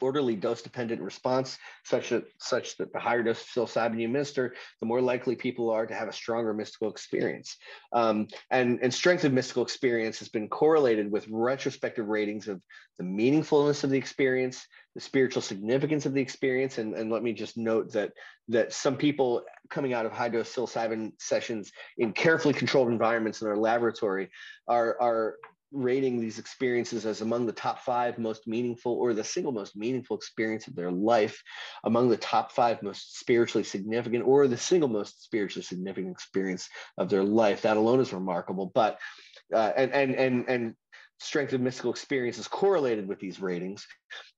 orderly dose-dependent response, such that such that the higher dose of psilocybin you administer, the more likely people are to have a stronger mystical experience. Um, and, and strength of mystical experience has been correlated with retrospective ratings of the meaningfulness of the experience, the spiritual significance of the experience. And, and let me just note that that some people coming out of high dose psilocybin sessions in carefully controlled environments in our laboratory are, are rating these experiences as among the top five most meaningful or the single most meaningful experience of their life, among the top five most spiritually significant or the single most spiritually significant experience of their life. That alone is remarkable. But uh, and and and and strength of mystical experience is correlated with these ratings,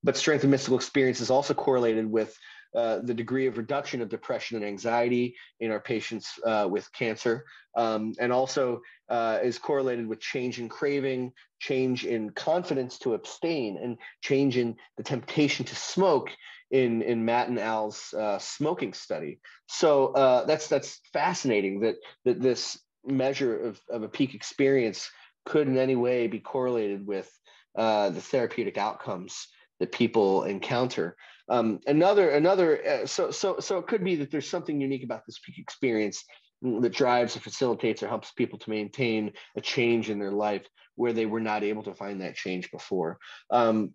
but strength of mystical experience is also correlated with uh, the degree of reduction of depression and anxiety in our patients uh, with cancer, um, and also uh, is correlated with change in craving, change in confidence to abstain, and change in the temptation to smoke in in Matt and Al's uh, smoking study. So uh, that's that's fascinating that that this measure of, of a peak experience could in any way be correlated with the therapeutic outcomes that people encounter. Um, another another uh, so so so it could be that there's something unique about this peak experience that drives or facilitates or helps people to maintain a change in their life where they were not able to find that change before. Um,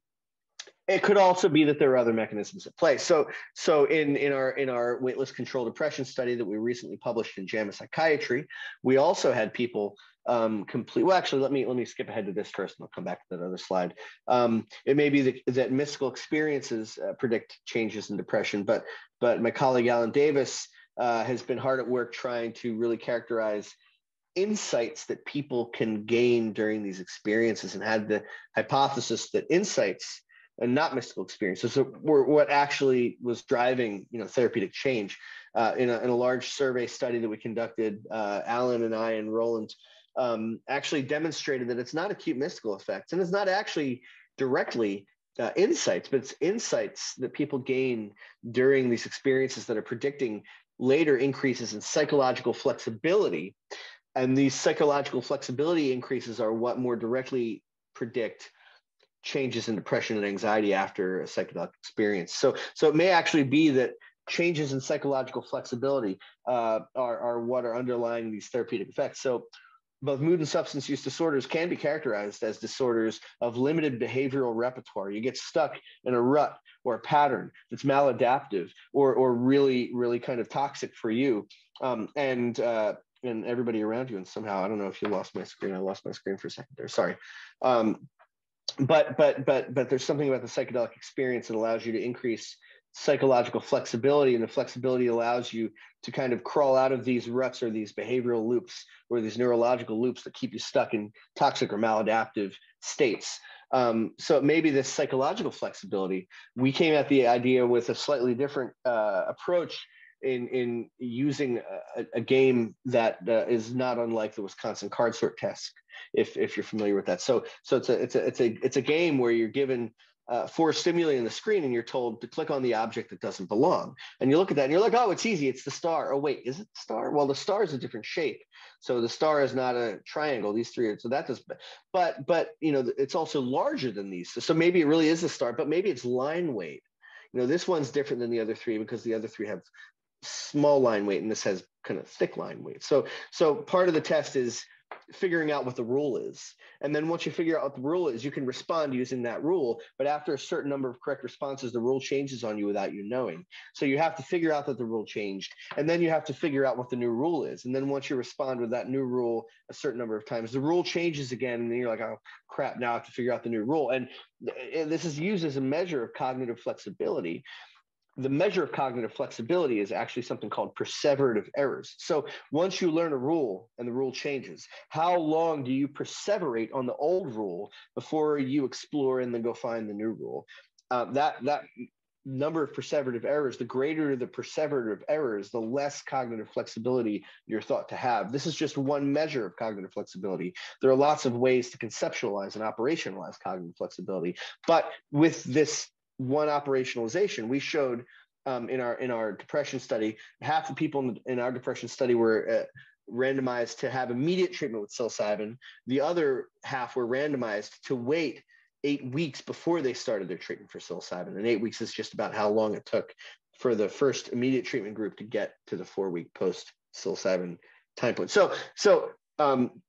it could also be that there are other mechanisms at play. So, so in in our in our waitlist control depression study that we recently published in JAMA Psychiatry, we also had people um, complete. Well, actually, let me let me skip ahead to this first, and I'll come back to that other slide. Um, it may be that, mystical experiences uh, predict changes in depression, but but my colleague Alan Davis uh, has been hard at work trying to really characterize insights that people can gain during these experiences, and had the hypothesis that insights and not mystical experiences were what actually was driving you know therapeutic change uh, in, a, in a large survey study that we conducted uh, alan and i and roland um, actually demonstrated that it's not acute mystical effects and it's not actually directly uh, insights but it's insights that people gain during these experiences that are predicting later increases in psychological flexibility and these psychological flexibility increases are what more directly predict changes in depression and anxiety after a psychedelic experience. So, so it may actually be that changes in psychological flexibility uh, are, are what are underlying these therapeutic effects. So, both mood and substance use disorders can be characterized as disorders of limited behavioral repertoire. You get stuck in a rut or a pattern that's maladaptive or, or really, really kind of toxic for you. Um, and uh, and everybody around you. And somehow, I don't know if you lost my screen. I lost my screen for a second there. Sorry. Um, but but but but there's something about the psychedelic experience that allows you to increase psychological flexibility and the flexibility allows you to kind of crawl out of these ruts or these behavioral loops or these neurological loops that keep you stuck in toxic or maladaptive states um, so maybe this psychological flexibility we came at the idea with a slightly different uh, approach in in using a, a game that uh, is not unlike the Wisconsin card sort test, if if you're familiar with that. So so it's a it's a it's a it's a game where you're given uh, four stimuli on the screen and you're told to click on the object that doesn't belong. And you look at that and you're like, oh, it's easy. It's the star. Oh, wait, is it the star? Well, the star is a different shape. So the star is not a triangle. These three are, so that does, but, but, you know, it's also larger than these. So maybe it really is a star, but maybe it's line weight. You know, this one's different than the other three because the other three have small line weight and this has kind of thick line weight. So, so part of the test is figuring out what the rule is. And then once you figure out what the rule is, you can respond using that rule. But after a certain number of correct responses, the rule changes on you without you knowing. So you have to figure out that the rule changed. And then you have to figure out what the new rule is. And then once you respond with that new rule a certain number of times, the rule changes again. And then you're like, oh, crap, now I have to figure out the new rule. And this is used as a measure of cognitive flexibility the measure of cognitive flexibility is actually something called perseverative errors. So once you learn a rule and the rule changes, how long do you perseverate on the old rule before you explore and then go find the new rule? Uh, that that number of perseverative errors, the greater the perseverative errors, the less cognitive flexibility you're thought to have. This is just one measure of cognitive flexibility. There are lots of ways to conceptualize and operationalize cognitive flexibility. But with this one operationalization. We showed um, in our in our depression study, half the people in, in our depression study were uh, randomized to have immediate treatment with psilocybin. The other half were randomized to wait eight weeks before they started their treatment for psilocybin. And eight weeks is just about how long it took for the first immediate treatment group to get to the four week post psilocybin time point. So so um,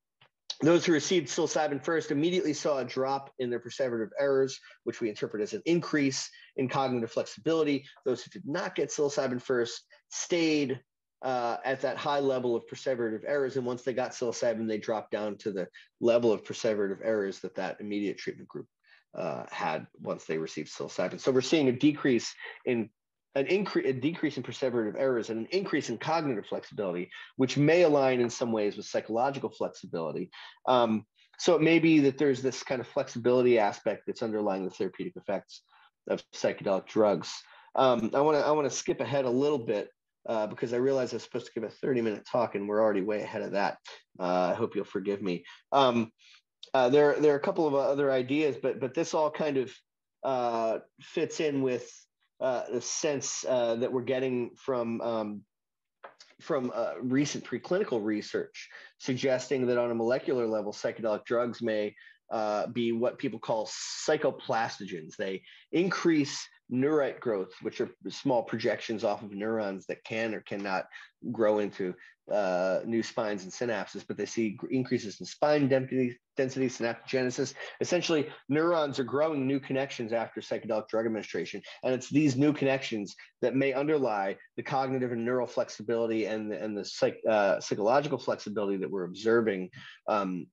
those who received psilocybin first immediately saw a drop in their perseverative errors, which we interpret as an increase in cognitive flexibility. Those who did not get psilocybin first stayed uh, at that high level of perseverative errors. And once they got psilocybin, they dropped down to the level of perseverative errors that that immediate treatment group uh, had once they received psilocybin. So we're seeing a decrease in an increase, a decrease in perseverative errors and an increase in cognitive flexibility, which may align in some ways with psychological flexibility. Um, so it may be that there's this kind of flexibility aspect that's underlying the therapeutic effects of psychedelic drugs. Um, I want to I want to skip ahead a little bit uh, because I realize I was supposed to give a 30 minute talk and we're already way ahead of that. Uh, I hope you'll forgive me. Um, uh, there there are a couple of other ideas, but but this all kind of uh, fits in with uh, the sense uh, that we're getting from um, from uh, recent preclinical research suggesting that on a molecular level, psychedelic drugs may uh, be what people call psychoplastogens. They increase neurite growth, which are small projections off of neurons that can or cannot grow into uh, new spines and synapses, but they see increases in spine density, density, synaptogenesis. Essentially, neurons are growing new connections after psychedelic drug administration, and it's these new connections that may underlie the cognitive and neural flexibility and the, and the psych, uh, psychological flexibility that we're observing um,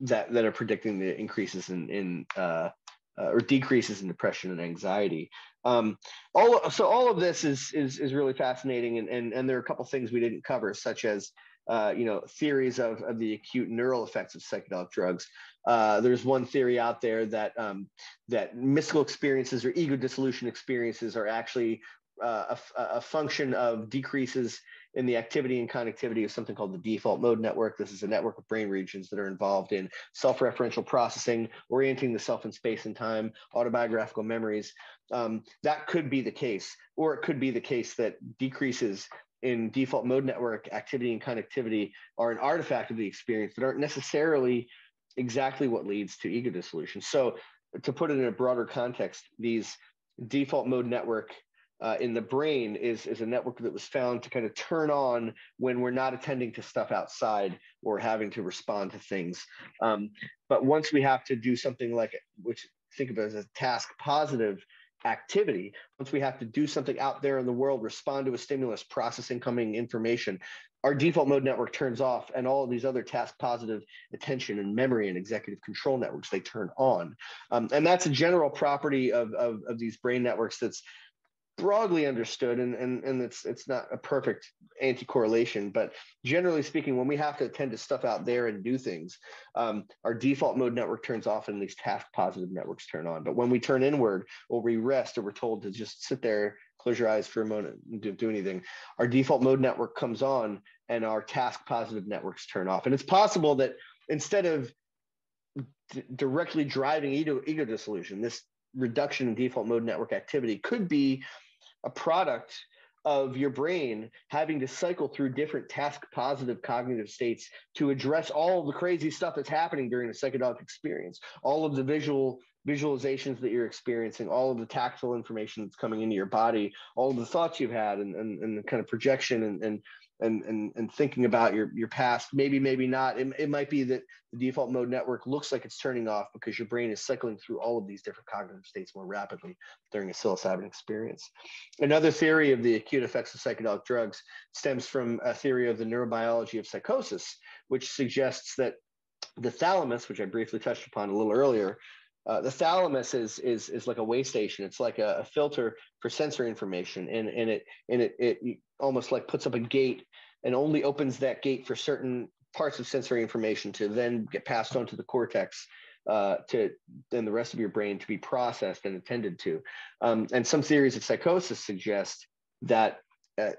that that are predicting the increases in in uh, uh, or decreases in depression and anxiety. Um, all so all of this is is is really fascinating, and and and there are a couple things we didn't cover, such as uh, you know theories of of the acute neural effects of psychedelic drugs. Uh, there's one theory out there that um, that mystical experiences or ego dissolution experiences are actually uh, a, a, function of decreases in the activity and connectivity of something called the default mode network. This is a network of brain regions that are involved in self-referential processing, orienting the self in space and time, autobiographical memories. Um, that could be the case, or it could be the case that decreases in default mode network activity and connectivity are an artifact of the experience that aren't necessarily exactly what leads to ego dissolution. So to put it in a broader context, these default mode network uh, in the brain is, is a network that was found to kind of turn on when we're not attending to stuff outside or having to respond to things. Um, but once we have to do something like, which think of it as a task positive activity, once we have to do something out there in the world, respond to a stimulus, process incoming information, our default mode network turns off and all of these other task positive attention and memory and executive control networks they turn on um, and that's a general property of, of, of, these brain networks that's broadly understood and, and, and it's it's not a perfect anti-correlation but generally speaking when we have to attend to stuff out there and do things um, our default mode network turns off and these task positive networks turn on. But when we turn inward or we rest or we're told to just sit there close your eyes for a moment and do, do anything our default mode network comes on and our task positive networks turn off. And it's possible that instead of d- directly driving ego, ego dissolution this reduction in default mode network activity could be a product of your brain having to cycle through different task positive cognitive states to address all the crazy stuff that's happening during a psychedelic experience all of the visual visualizations that you're experiencing all of the tactile information that's coming into your body all the thoughts you've had and, and, and the kind of projection and, and and and and thinking about your your past maybe maybe not it, it might be that the default mode network looks like it's turning off because your brain is cycling through all of these different cognitive states more rapidly during a psilocybin experience another theory of the acute effects of psychedelic drugs stems from a theory of the neurobiology of psychosis which suggests that the thalamus which i briefly touched upon a little earlier uh, the thalamus is is is like a way station. It's like a, a, filter for sensory information, and and it and it it almost like puts up a gate and only opens that gate for certain parts of sensory information to then get passed on to the cortex uh, to then the rest of your brain to be processed and attended to. Um, and some theories of psychosis suggest that uh,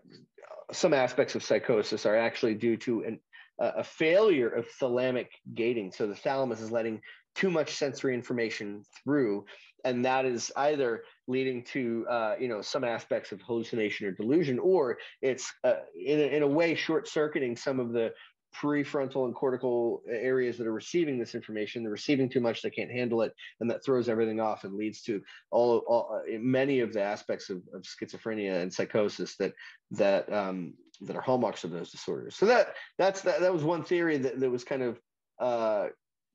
some aspects of psychosis are actually due to an, a failure of thalamic gating. So the thalamus is letting too much sensory information through and that is either leading to uh, you know some aspects of hallucination or delusion or it's uh, in, a, in a way short circuiting some of the prefrontal and cortical areas that are receiving this information. They're receiving too much they can't handle it and that throws everything off and leads to all, all uh, many of the aspects of, of, schizophrenia and psychosis that that um, that are hallmarks of those disorders. So that that's that, that was one theory that, that was kind of uh,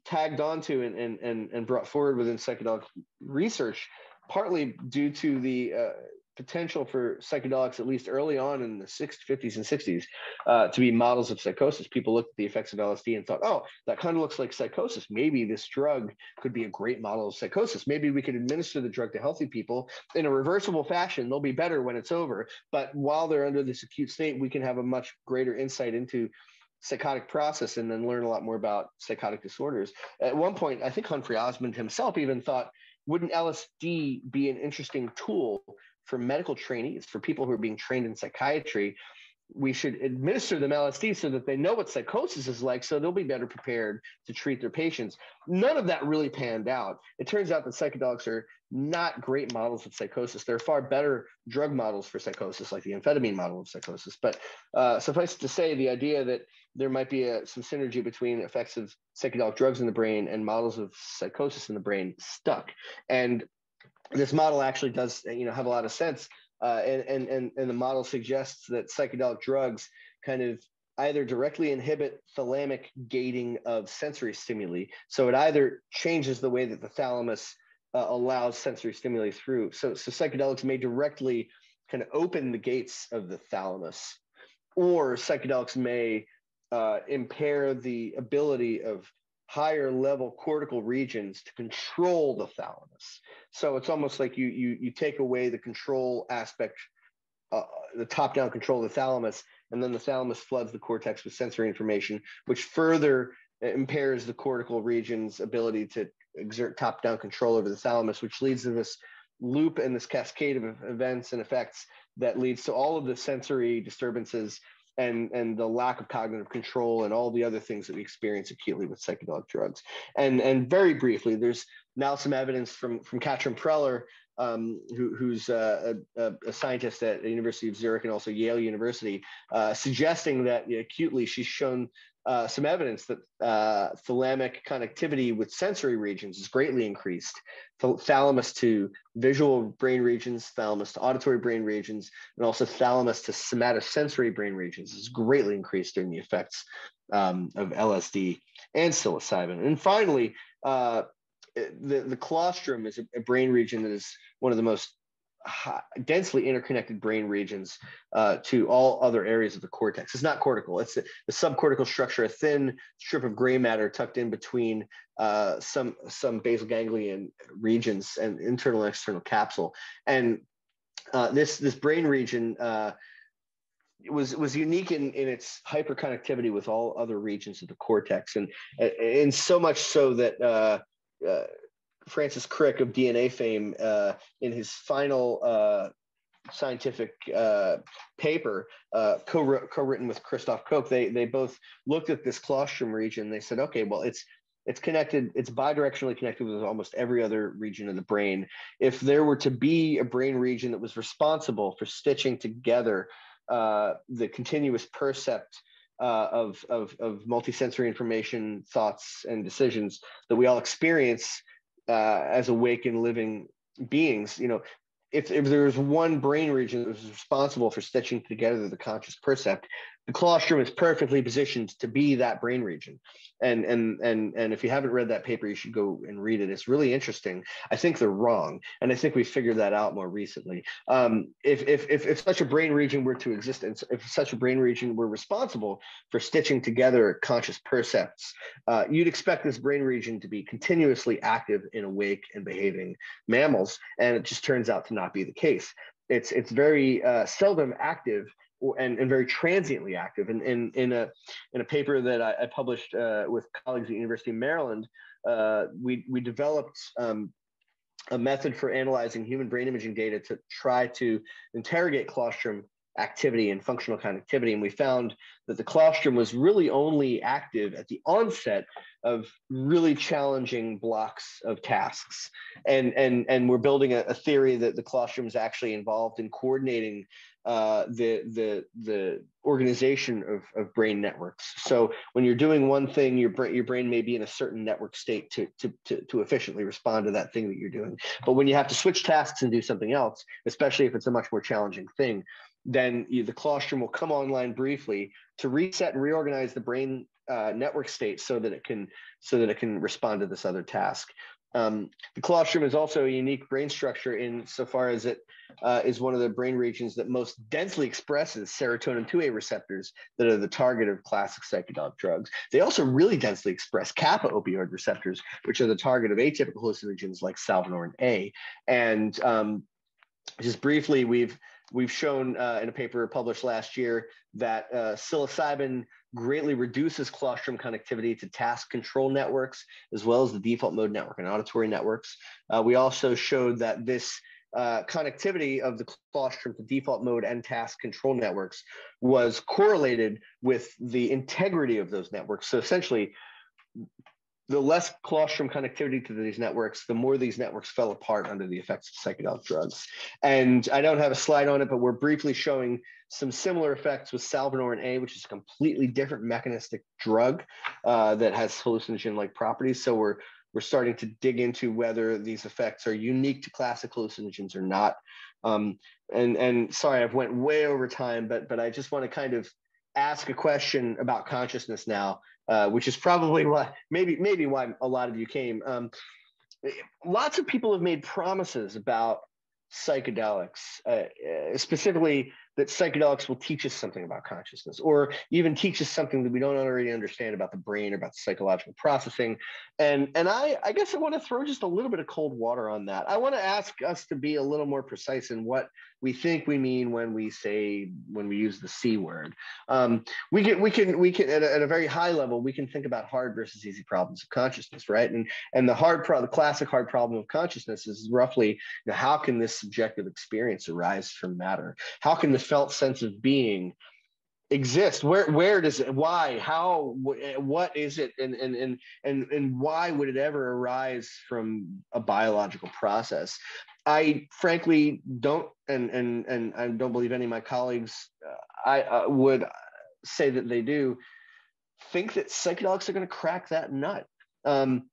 tagged onto and, and, and, and brought forward within psychedelic research, partly due to the uh, potential for psychedelics, at least early on in the 60s, 50s, and 60s, uh, to be models of psychosis. People looked at the effects of LSD and thought, oh, that kind of looks like psychosis. Maybe this drug could be a great model of psychosis. Maybe we could administer the drug to healthy people in a reversible fashion. They'll be better when it's over. But while they're under this acute state, we can have a much greater insight into psychotic process and then learn a lot more about psychotic disorders. At one point, I think Humphrey Osmond himself even thought, wouldn't LSD be an interesting tool for medical trainees, for people who are being trained in psychiatry? We should administer them LSD so that they know what psychosis is like, so they'll be better prepared to treat their patients. None of that really panned out. It turns out that psychedelics are not great models of psychosis. There are far better drug models for psychosis, like the amphetamine model of psychosis. But uh, suffice to say, the idea that there might be a, some synergy between effects of psychedelic drugs in the brain and models of psychosis in the brain stuck. And this model actually does, you know, have a lot of sense. Uh, and, and, and the model suggests that psychedelic drugs kind of either directly inhibit thalamic gating of sensory stimuli. So it either changes the way that the thalamus uh, allows sensory stimuli through. So, so psychedelics may directly kind of open the gates of the thalamus, or psychedelics may uh, impair the ability of higher level cortical regions to control the thalamus. So it's almost like you you you take away the control aspect, uh, the top down control of the thalamus, and then the thalamus floods the cortex with sensory information, which further impairs the cortical region's ability to exert top down control over the thalamus, which leads to this loop and this cascade of events and effects that leads to all of the sensory disturbances and and the lack of cognitive control and all the other things that we experience acutely with psychedelic drugs. And and very briefly, there's now some evidence from from Katrin Preller, um, who, who's a, a, a, scientist at the University of Zurich and also Yale University, uh, suggesting that acutely she's shown uh, some evidence that uh, thalamic connectivity with sensory regions is greatly increased. thalamus to visual brain regions, thalamus to auditory brain regions, and also thalamus to somatosensory brain regions is greatly increased during the effects um, of LSD and psilocybin. And finally, uh, the, the claustrum is a, a brain region that is one of the most densely interconnected brain regions uh, to all other areas of the cortex. It's not cortical. It's the subcortical structure, a thin strip of gray matter tucked in between uh, some some basal ganglion regions and internal and external capsule. And uh, this this brain region uh, was was unique in, in its hyperconnectivity with all other regions of the cortex, and and so much so that uh, uh, Francis Crick of DNA fame, uh, in his final uh, scientific uh, paper, uh, co- co-written with Christoph Koch, they they both looked at this claustrum region. They said, okay, well, it's it's connected. It's bidirectionally connected with almost every other region of the brain. If there were to be a brain region that was responsible for stitching together uh, the continuous percept uh, of, of, of multisensory information, thoughts, and decisions that we all experience uh, as awake and living beings. You know, if, if there was one brain region that was responsible for stitching together the conscious percept, the claustrum is perfectly positioned to be that brain region. And and and and if you haven't read that paper you should go and read it. It's really interesting. I think they're wrong and i think we figured that out more recently. Um, if, if if if such a brain region were to exist and if such a brain region were responsible for stitching together conscious percepts uh, you'd expect this brain region to be continuously active in awake and behaving mammals and it just turns out to not be the case. It's it's very uh, seldom active and, and very transiently active. And in, in, a, in a paper that I, I published uh, with colleagues at University of Maryland, uh, we, we developed um, a method for analyzing human brain imaging data to try to interrogate claustrum activity and functional connectivity. And we found that the claustrum was really only active at the onset of really challenging blocks of tasks. And, and, and we're building a, a theory that the claustrum is actually involved in coordinating uh, the the the organization of, of brain networks. So when you're doing one thing, your brain your brain may be in a certain network state to, to to to efficiently respond to that thing that you're doing. But when you have to switch tasks and do something else, especially if it's a much more challenging thing, then you, the claustrum will come online briefly to reset and reorganize the brain uh, network state so that it can so that it can respond to this other task. Um, the claustrum is also a unique brain structure in so far as it uh, is one of the brain regions that most densely expresses serotonin 2A receptors that are the target of classic psychedelic drugs. They also really densely express kappa opioid receptors, which are the target of atypical hallucinogens like salvinorin A. And um, just briefly, we've we've shown uh, in a paper published last year that uh, psilocybin greatly reduces claustrum connectivity to task control networks, as well as the default mode network and auditory networks. Uh, we also showed that this uh, connectivity of the claustrum to default mode and task control networks was correlated with the integrity of those networks. So essentially, the less claustrum connectivity to these networks, the more these networks fell apart under the effects of psychedelic drugs. And I don't have a slide on it, but we're briefly showing some similar effects with salvinorin A, which is a completely different mechanistic drug uh, that has hallucinogen-like properties. So we're we're starting to dig into whether these effects are unique to classic hallucinogens or not. Um, and and sorry, I've went way over time, but but I just want to kind of ask a question about consciousness now, uh, which is probably why maybe maybe why a lot of you came. Um, lots of people have made promises about psychedelics, uh, specifically that psychedelics will teach us something about consciousness or even teach us something that we don't already understand about the brain or about the psychological processing. And and i i guess i want to throw just a little bit of cold water on that. I want to ask us to be a little more precise in what we think we mean when we say when we use the c word. Um, we can we can we can at a, at a, very high level we can think about hard versus easy problems of consciousness right? And and the hard pro the classic hard problem of consciousness is roughly you know, how can this subjective experience arise from matter? How can the felt sense of being exist? Where where does it why how what is it and and and and, and why would it ever arise from a biological process? I frankly don't and and and i don't believe any of my colleagues uh, i uh, would say that they do think that psychedelics are going to crack that nut. Um,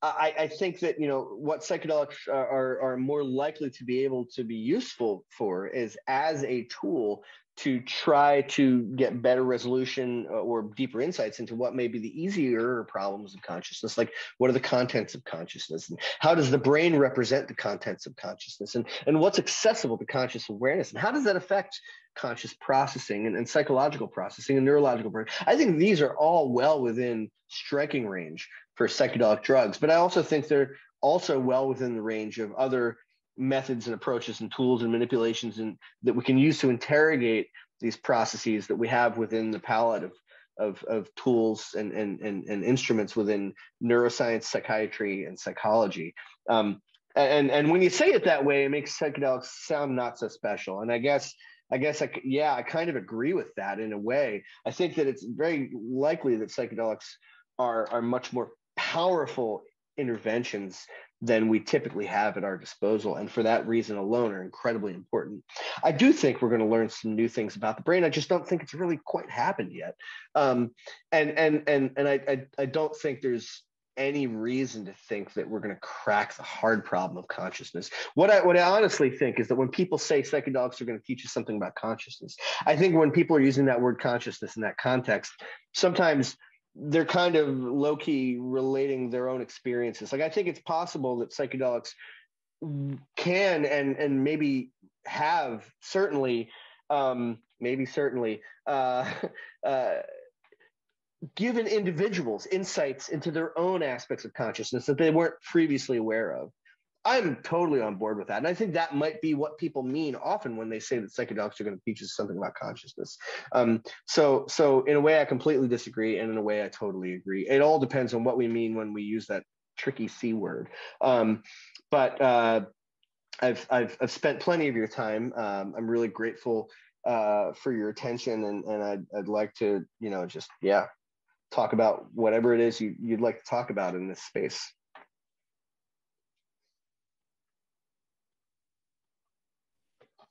I, I, think that you know what psychedelics are, are, are more likely to be able to be useful for is as a tool to try to get better resolution uh, or deeper insights into what may be the easier problems of consciousness like what are the contents of consciousness and how does the brain represent the contents of consciousness and, and what's accessible to conscious awareness and how does that affect conscious processing and, and psychological processing and neurological brain i think these are all well within striking range for psychedelic drugs. But I also think they're also well within the range of other methods and approaches and tools and manipulations and that we can use to interrogate these processes that we have within the palette of of, of tools and, and, and, and instruments within neuroscience, psychiatry, and psychology. Um, and, and when you say it that way, it makes psychedelics sound not so special. And I guess I guess I yeah, I kind of agree with that in a way. I think that it's very likely that psychedelics are are much more powerful interventions than we typically have at our disposal and for that reason alone are incredibly important i do think we're going to learn some new things about the brain i just don't think it's really quite happened yet um, and and and and I, I i don't think there's any reason to think that we're going to crack the hard problem of consciousness. What I what I honestly think is that when people say psychedelics are going to teach us something about consciousness, I think when people are using that word consciousness in that context, sometimes they're kind of low key relating their own experiences. Like I think it's possible that psychedelics can and and maybe have certainly um, maybe certainly uh, uh, given individuals insights into their own aspects of consciousness that they weren't previously aware of. I'm totally on board with that. And I think that might be what people mean often when they say that psychedelics are going to teach us something about consciousness. Um, so, so in a way, I completely disagree. And in a way, I totally agree. It all depends on what we mean when we use that tricky C word. Um, but uh, I've, I've, I've spent plenty of your time. Um, I'm really grateful uh, for your attention and, and I'd, I'd like to, you know, just, yeah, talk about whatever it is you, you'd like to talk about in this space.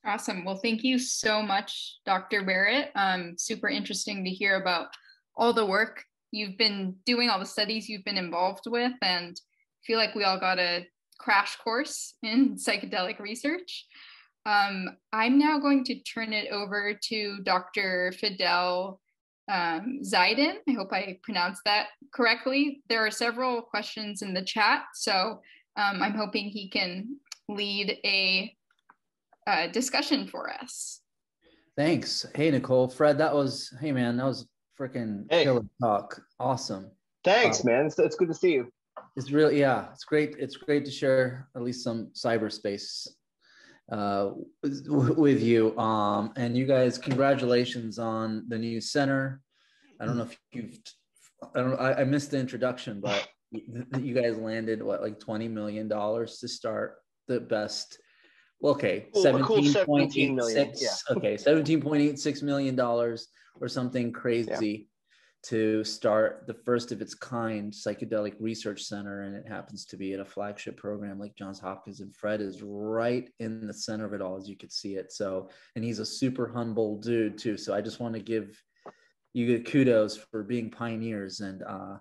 Awesome. Well, thank you so much, Dr. Barrett. Um, super interesting to hear about all the work you've been doing, all the studies you've been involved with, and feel like we all got a crash course in psychedelic research. Um, I'm now going to turn it over to Dr. Fadel um, Zeidan. I hope I pronounced that correctly. There are several questions in the chat, so um, I'm hoping he can lead a uh, discussion for us. Thanks. Hey, Nicole. Fred, that was, hey, man, that was freaking hey. killer talk. Awesome. Thanks, uh, man. It's, it's good to see you. It's really, yeah, it's great. It's great to share at least some cyberspace uh, with you. Um, and you guys, congratulations on the new center. I don't know if you've, I don't I, I missed the introduction, but you guys landed what, like $20 million to start the best well, okay, cool, 17.86. Cool yeah. okay, 17.86 million dollars or something crazy. to start the first of its kind psychedelic research center. And it happens to be at a flagship program like Johns Hopkins. And Fred is right in the center of it all, as you could see it. So, and he's a super humble dude too. So I just want to give you kudos for being pioneers. And uh,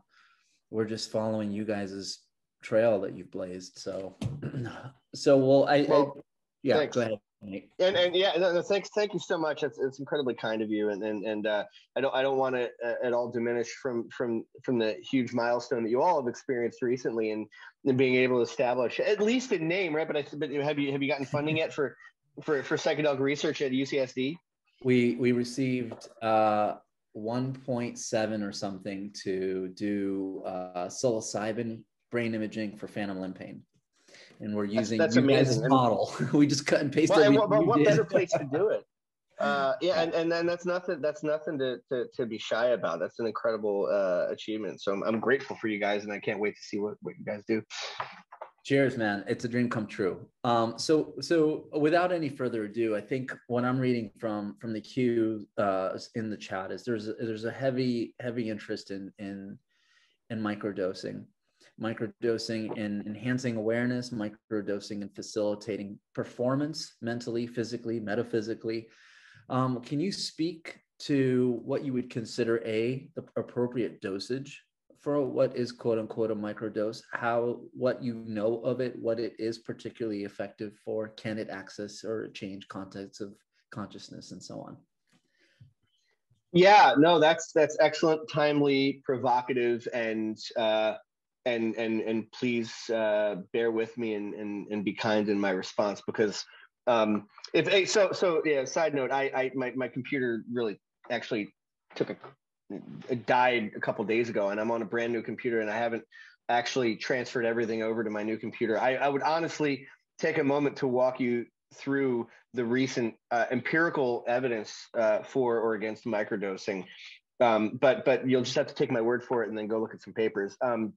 we're just following you guys' trail that you've blazed. So, so well, I, well, I yeah, thanks. go ahead. And and yeah, no, no, thanks, thank you so much. It's, it's incredibly kind of you, and and and uh, I don't I don't want to uh, at all diminish from from from the huge milestone that you all have experienced recently, and, and being able to establish at least a name, right? But I but have you have you gotten funding yet for for for psychedelic research at UCSD? We we received uh, 1.7 or something to do uh, psilocybin brain imaging for phantom limb pain and we're using that's, that's amazing. model. we just cut and paste. Well, and what, what better place to do it? Uh, yeah, and, and then that's nothing. That's nothing to, to, to be shy about. That's an incredible uh, achievement. So I'm, I'm grateful for you guys, and I can't wait to see what, what you guys do. Cheers, man! It's a dream come true. Um, so so without any further ado, I think what I'm reading from from the queue uh, in the chat is there's a, there's a heavy heavy interest in in in microdosing microdosing in enhancing awareness, microdosing and facilitating performance mentally, physically, metaphysically. Um, can you speak to what you would consider a the appropriate dosage for what is quote unquote a microdose? How what you know of it, what it is particularly effective for? Can it access or change contexts of consciousness and so on? Yeah, no, that's that's excellent, timely, provocative, and uh, and and and please uh, bear with me and, and and be kind in my response because um, if so so yeah. Side note, I I my my computer really actually took a died a couple days ago, and I'm on a brand new computer, and I haven't actually transferred everything over to my new computer. I, I would honestly take a moment to walk you through the recent uh, empirical evidence uh, for or against microdosing. Um, but but you'll just have to take my word for it and then go look at some papers. Um,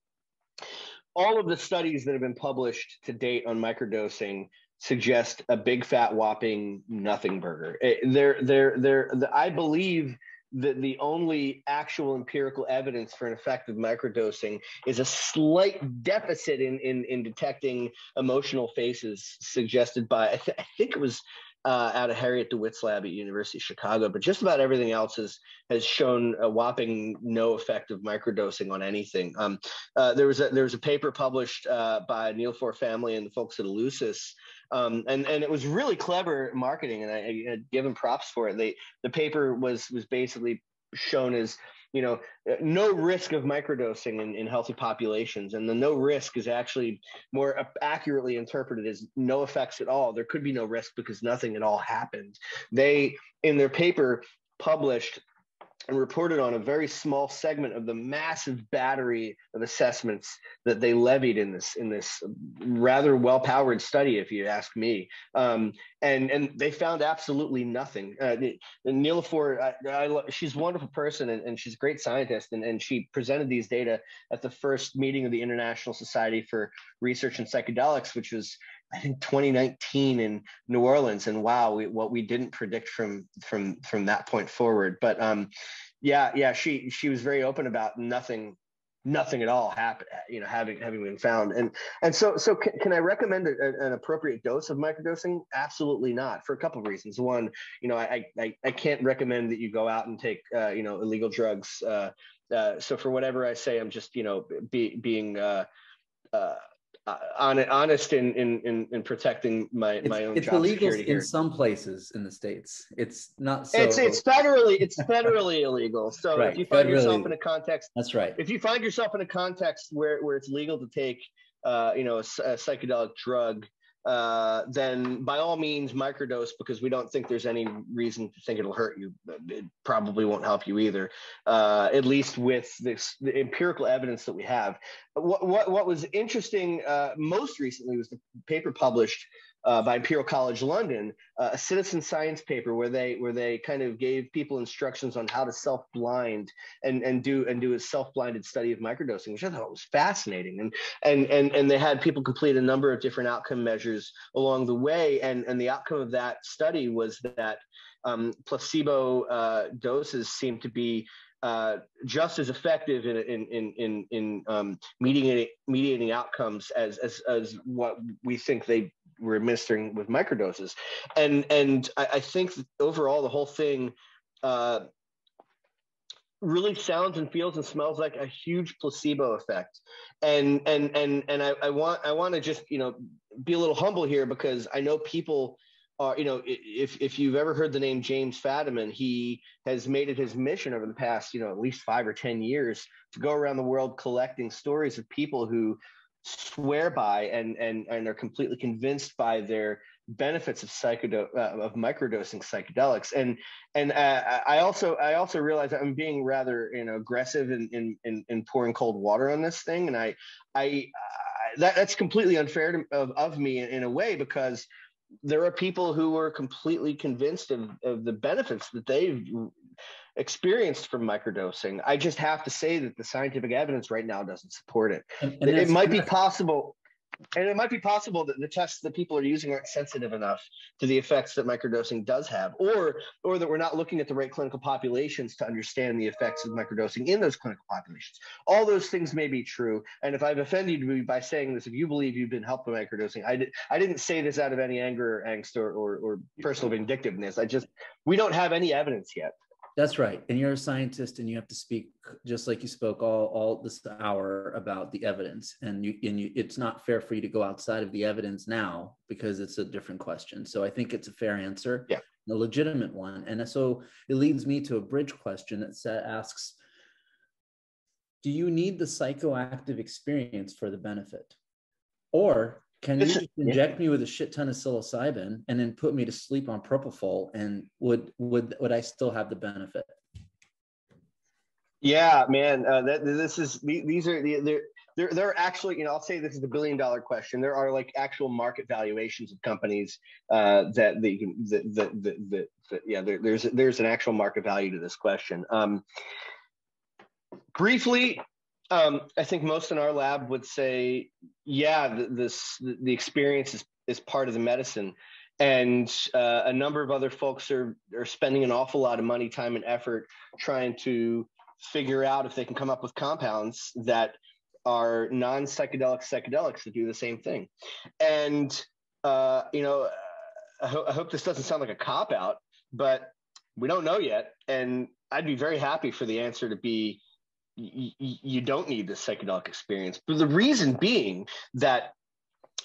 all of the studies that have been published to date on microdosing suggest a big fat whopping nothing burger. Eh, it, they're, they're, they're, the, I believe that the only actual empirical evidence for an effective microdosing is a slight deficit in, in, in detecting emotional faces suggested by, I, th- I think it was uh, out of Harriet de Wit's lab at University of Chicago, but just about everything else has has shown a whopping no effect of microdosing on anything. Um, uh, there was a there was a paper published uh, by Neiloufar Family and the folks at Eleusis, um, and and it was really clever marketing, and I, I give them props for it. They the paper was was basically shown as you know, uh, no risk of microdosing in, in healthy populations. And the no risk is actually more accurately interpreted as no effects at all. There could be no risk because nothing at all happened. They, in their paper, published and reported on a very small segment of the massive battery of assessments that they levied in this in this rather well powered study, if you ask me. Um, and and they found absolutely nothing. Uh, Neiloufar, I, I, she's a wonderful person and, and she's a great scientist, and, and she presented these data at the first meeting of the International Society for Research in Psychedelics, which was I think 2019 in New Orleans, and wow, we, what we didn't predict from from from that point forward. But um, yeah, yeah, she she was very open about nothing, nothing at all happen, you know, having having been found. And and so so can, can I recommend a, an appropriate dose of microdosing? Absolutely not, for a couple of reasons. One, you know, I I, I can't recommend that you go out and take uh, you know illegal drugs. Uh, uh, so for whatever I say, I'm just you know be, being uh, uh, uh, honest in, in in protecting my it's, my own it's illegal in here. some places in the states it's not so it's it's federally it's federally illegal so right. if you find federally, yourself in a context that's right if you find yourself in a context where where it's legal to take uh, you know a, a psychedelic drug uh, then by all means microdose because we don't think there's any reason to think it'll hurt you. It probably won't help you either, uh, at least with this the empirical evidence that we have. What what, what was interesting uh, most recently was the paper published uh, by Imperial College London, uh, a citizen science paper where they where they kind of gave people instructions on how to self blind and and do and do a self blinded study of microdosing, which I thought was fascinating. And and and and they had people complete a number of different outcome measures along the way, and and the outcome of that study was that um, placebo uh, doses seem to be uh, just as effective in in in in, in um, mediating mediating outcomes as as as what we think they were administering with microdoses, and and I, I think overall the whole thing. Uh, really sounds and feels and smells like a huge placebo effect and and and and i, I want i want to just you know be a little humble here because i know people are you know if if you've ever heard the name james fadiman he has made it his mission over the past you know at least five or ten years to go around the world collecting stories of people who swear by and and and are completely convinced by their benefits of psychodo uh, of microdosing psychedelics. And and uh, i also i also realize i'm being rather you know aggressive in in in, in pouring cold water on this thing. And i i that, that's completely unfair to, of, of me in, in a way because there are people who are completely convinced of, of the benefits that they've experienced from microdosing. I just have to say that the scientific evidence right now doesn't support it. And, and it might be possible and it might be possible that the tests that people are using aren't sensitive enough to the effects that microdosing does have, or or that we're not looking at the right clinical populations to understand the effects of microdosing in those clinical populations. All those things may be true. And if I've offended you by saying this, if you believe you've been helped by microdosing, I, did, I didn't say this out of any anger, or angst, or, or, or personal vindictiveness. I just, we don't have any evidence yet. That's right. And you're a scientist and you have to speak just like you spoke all, all this hour about the evidence. And you and you it's not fair for you to go outside of the evidence now because it's a different question. So I think it's a fair answer. Yeah. A legitimate one. And so it leads me to a bridge question that asks Do you need the psychoactive experience for the benefit? Or can you just inject me with a shit ton of psilocybin and then put me to sleep on propofol and would would would I still have the benefit? Yeah, man, uh, that this is these are the there there there are actually you know I'll say this is the billion dollar question. There are like actual market valuations of companies uh, that the the the, the, the, the yeah there, there's there's an actual market value to this question. Um, briefly, um, I think most in our lab would say, yeah, the, this the experience is, is part of the medicine, and uh, a number of other folks are are spending an awful lot of money, time, and effort trying to figure out if they can come up with compounds that are non psychedelic psychedelics that do the same thing, and uh, you know, I, ho- I hope this doesn't sound like a cop out, but we don't know yet, and I'd be very happy for the answer to be you don't need this psychedelic experience. But the reason being that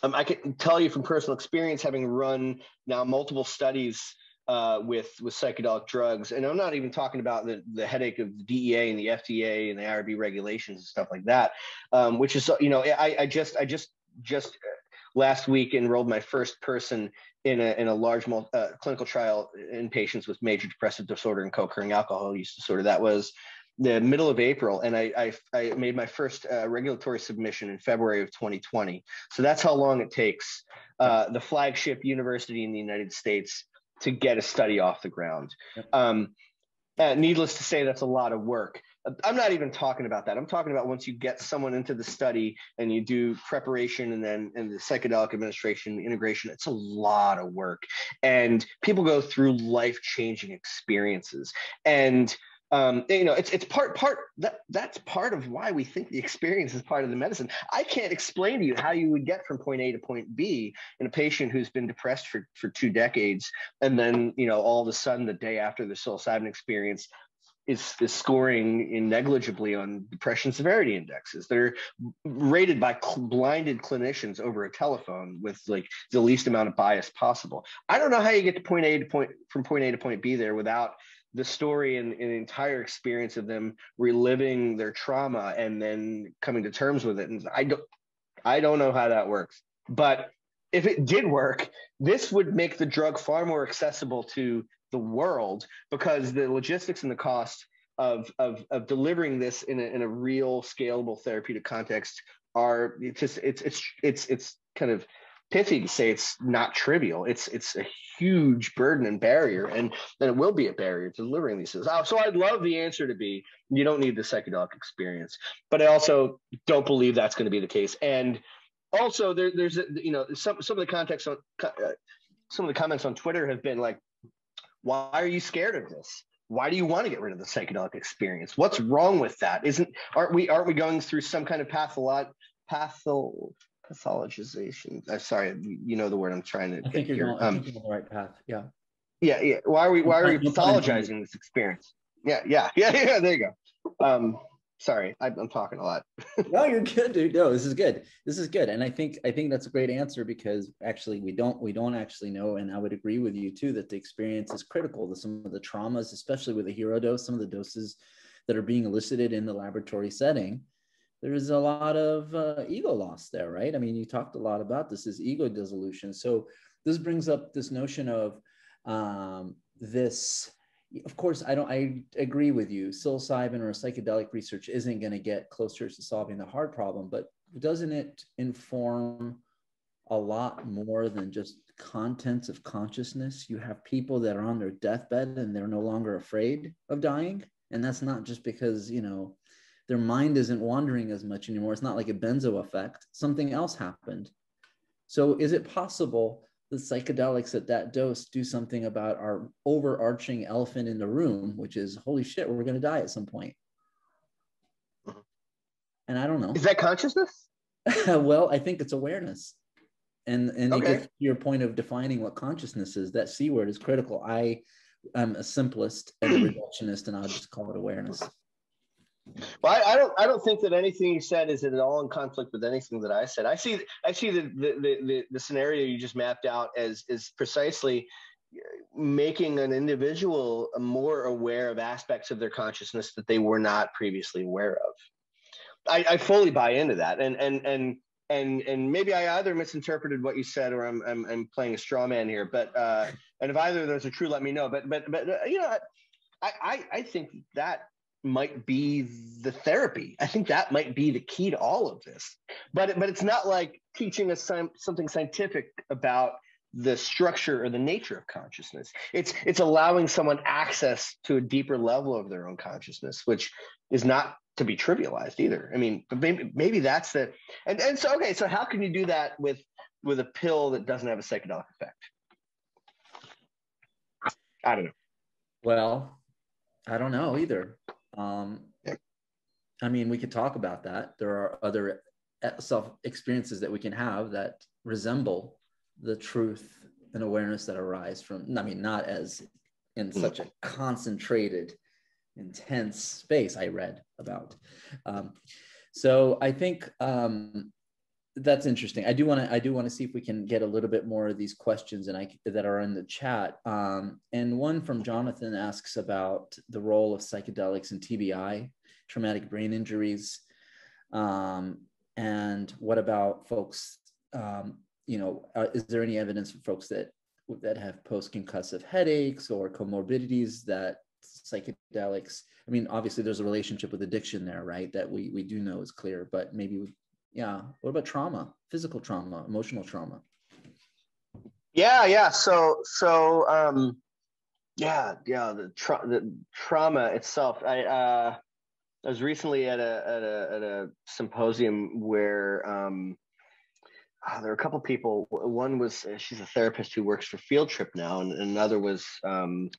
um, I can tell you from personal experience, having run now multiple studies uh, with with psychedelic drugs, and I'm not even talking about the, the headache of the DEA and the FDA and the IRB regulations and stuff like that, um, which is you know I, I just I just just uh, last week enrolled my first person in a in a large uh, clinical trial in patients with major depressive disorder and co-occurring alcohol use disorder. That was the middle of April, and I, I, I made my first uh, regulatory submission in February of 2020. So that's how long it takes uh, the flagship university in the United States to get a study off the ground. Um, uh, needless to say, that's a lot of work. I'm not even talking about that. I'm talking about once you get someone into the study and you do preparation and then and the psychedelic administration integration. It's a lot of work, and people go through life changing experiences and um, you know, it's it's part part that that's part of why we think the experience is part of the medicine. I can't explain to you how you would get from point A to point B in a patient who's been depressed for for two decades, and then you know all of a sudden the day after the psilocybin experience is, is scoring in negligibly on depression severity indexes. They're rated by cl- blinded clinicians over a telephone with like the least amount of bias possible. I don't know how you get to point A to point from point A to point B there without the story and, and entire experience of them reliving their trauma and then coming to terms with it. And I don't, I don't know how that works, but if it did work, this would make the drug far more accessible to the world because the logistics and the cost of, of, of delivering this in a, in a real scalable therapeutic context are it's just, it's, it's, it's, it's kind of pithy to say it's not trivial. It's it's a huge burden and barrier, and then it will be a barrier to delivering these things. So I'd love the answer to be you don't need the psychedelic experience, but I also don't believe that's going to be the case. And also there, there's you know some some of the context on uh, some of the comments on Twitter have been like, why are you scared of this? why do you want to get rid of the psychedelic experience? What's wrong with that? Isn't aren't we aren't we going through some kind of patholog patho pathologization? Uh, sorry, you know the word I'm trying to I think you're, here. going, I Um, think you're on the right path. Yeah. yeah, yeah. Why are we why are we pathologizing this experience? Yeah, yeah, yeah, yeah. There you go. Um, sorry, I, I'm talking a lot. no, you're good, dude. No, this is good. This is good, and I think I think that's a great answer because actually we don't we don't actually know, and I would agree with you too that the experience is critical to some of the traumas, especially with the hero dose, some of the doses that are being elicited in the laboratory setting. There is a lot of uh, ego loss there, right? I mean, you talked a lot about this is ego dissolution. So this brings up this notion of um, this of course, I don't. I agree with you. Psilocybin or psychedelic research isn't going to get closer to solving the hard problem, but doesn't it inform a lot more than just contents of consciousness? You have people that are on their deathbed and they're no longer afraid of dying, and that's not just because you know their mind isn't wandering as much anymore. It's not like a benzo effect. Something else happened. So, is it possible? the psychedelics at that dose do something about our overarching elephant in the room, which is holy shit, we're going to die at some point. Mhm. And I don't know. Is that consciousness? well, I think it's awareness. And and Okay. to your point of defining what consciousness is. That c word is critical. I am a simplest and a reductionist, and I'll just call it awareness. Well, I, I don't. I don't think that anything you said is at all in conflict with anything that I said. I see. I see the the the, the, scenario you just mapped out as is precisely making an individual more aware of aspects of their consciousness that they were not previously aware of. I, I fully buy into that, and and and and and maybe I either misinterpreted what you said or I'm I'm, I'm playing a straw man here. But uh, and if either of those are true, let me know. But but but uh, you know, I I, I think that might be the therapy. I think that might be the key to all of this. But but it's not like teaching us some, something scientific about the structure or the nature of consciousness. It's it's allowing someone access to a deeper level of their own consciousness, which is not to be trivialized either. I mean, but maybe maybe that's the and and so okay. So how can you do that with with a pill that doesn't have a psychedelic effect? I don't know. Well, I don't know either. Um, Yeah. I mean, we could talk about that. There are other e- self experiences that we can have that resemble the truth and awareness that arise from, I mean, not as in Mm. such a concentrated, intense space I read about. Um, so I think um, that's interesting. I do want to I do want to see if we can get a little bit more of these questions and I that are in the chat. Um, and one from Jonathan asks about the role of psychedelics in TBI, traumatic brain injuries, um, and what about folks? Um, you know, uh, is there any evidence for folks that that have post concussive headaches or comorbidities that psychedelics? I mean, obviously, there's a relationship with addiction there, right? That we we do know is clear, but maybe yeah what about trauma physical trauma emotional trauma Yeah, yeah. So, so, um, yeah, yeah. The, tra- the trauma itself. I, uh, I was recently at a at a at a symposium where um, ah, there were a couple people. One was uh, she's a therapist who works for Field Trip now, and another was. Um,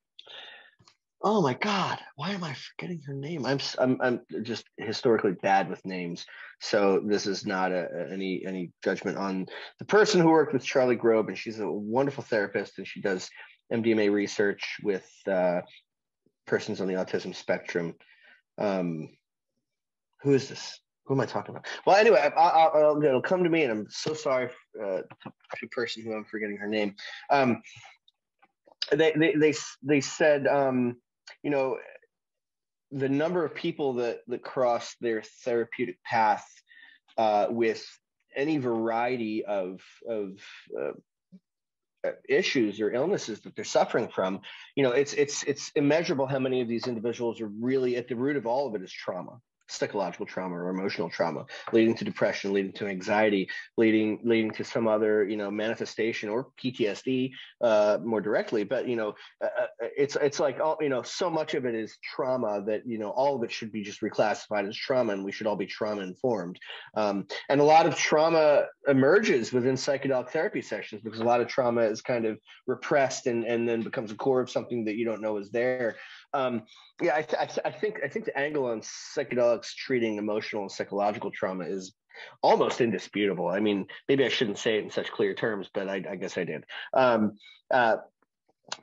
oh my God, why am I forgetting her name? I'm I'm I'm just historically bad with names, so this is not a- any any judgment on the person who worked with Charlie Grob, and she's a wonderful therapist, and she does MDMA research with uh, persons on the autism spectrum. Um, who is this? Who am I talking about? Well, anyway, I, I, I'll, it'll come to me, and I'm so sorry uh, to the person who I'm forgetting her name. Um, they, they they they said, um, you know, the number of people that that cross their therapeutic path uh, with any variety of of uh, issues or illnesses that they're suffering from you know it's it's it's immeasurable how many of these individuals are really at the root of all of it is trauma psychological trauma or emotional trauma leading to depression leading to anxiety leading leading to some other you know manifestation or ptsd uh, more directly. But you know uh, uh, it's it's like all you know so much of it is trauma that you know all of it should be just reclassified as trauma and we should all be trauma informed. Um, and a lot of trauma emerges within psychedelic therapy sessions because a lot of trauma is kind of repressed and and then becomes a core of something that you don't know is there um, yeah, I, th- I, th- I, think I think the angle on psychedelics treating emotional and psychological trauma is almost indisputable. I mean, maybe I shouldn't say it in such clear terms, but I, I guess I did. Um, uh,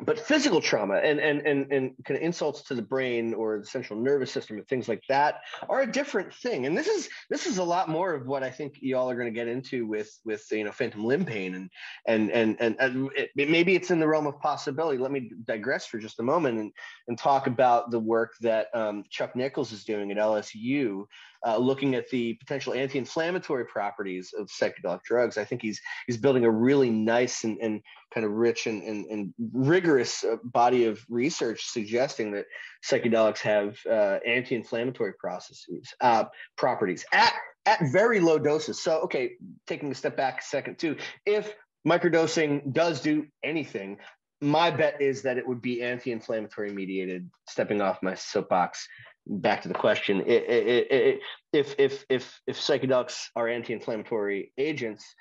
but physical trauma and, and and and kind of insults to the brain or the central nervous system and things like that are a different thing and this is this is a lot more of what i think y'all are going to get into with with you know phantom limb pain and and and and, and it, maybe it's in the realm of possibility let me digress for just a moment and and talk about the work that um, chuck nichols is doing at lsu uh, looking at the potential anti-inflammatory properties of psychedelic drugs. I think he's he's building a really nice and, and kind of rich and, and, and rigorous uh, body of research suggesting that psychedelics have uh, anti-inflammatory processes uh, properties at at very low doses. So okay, taking a step back a second too, if microdosing does do anything my bet is that it would be anti-inflammatory mediated stepping off my soapbox back to the question it, it, it, if if if if psychedelics are anti-inflammatory agents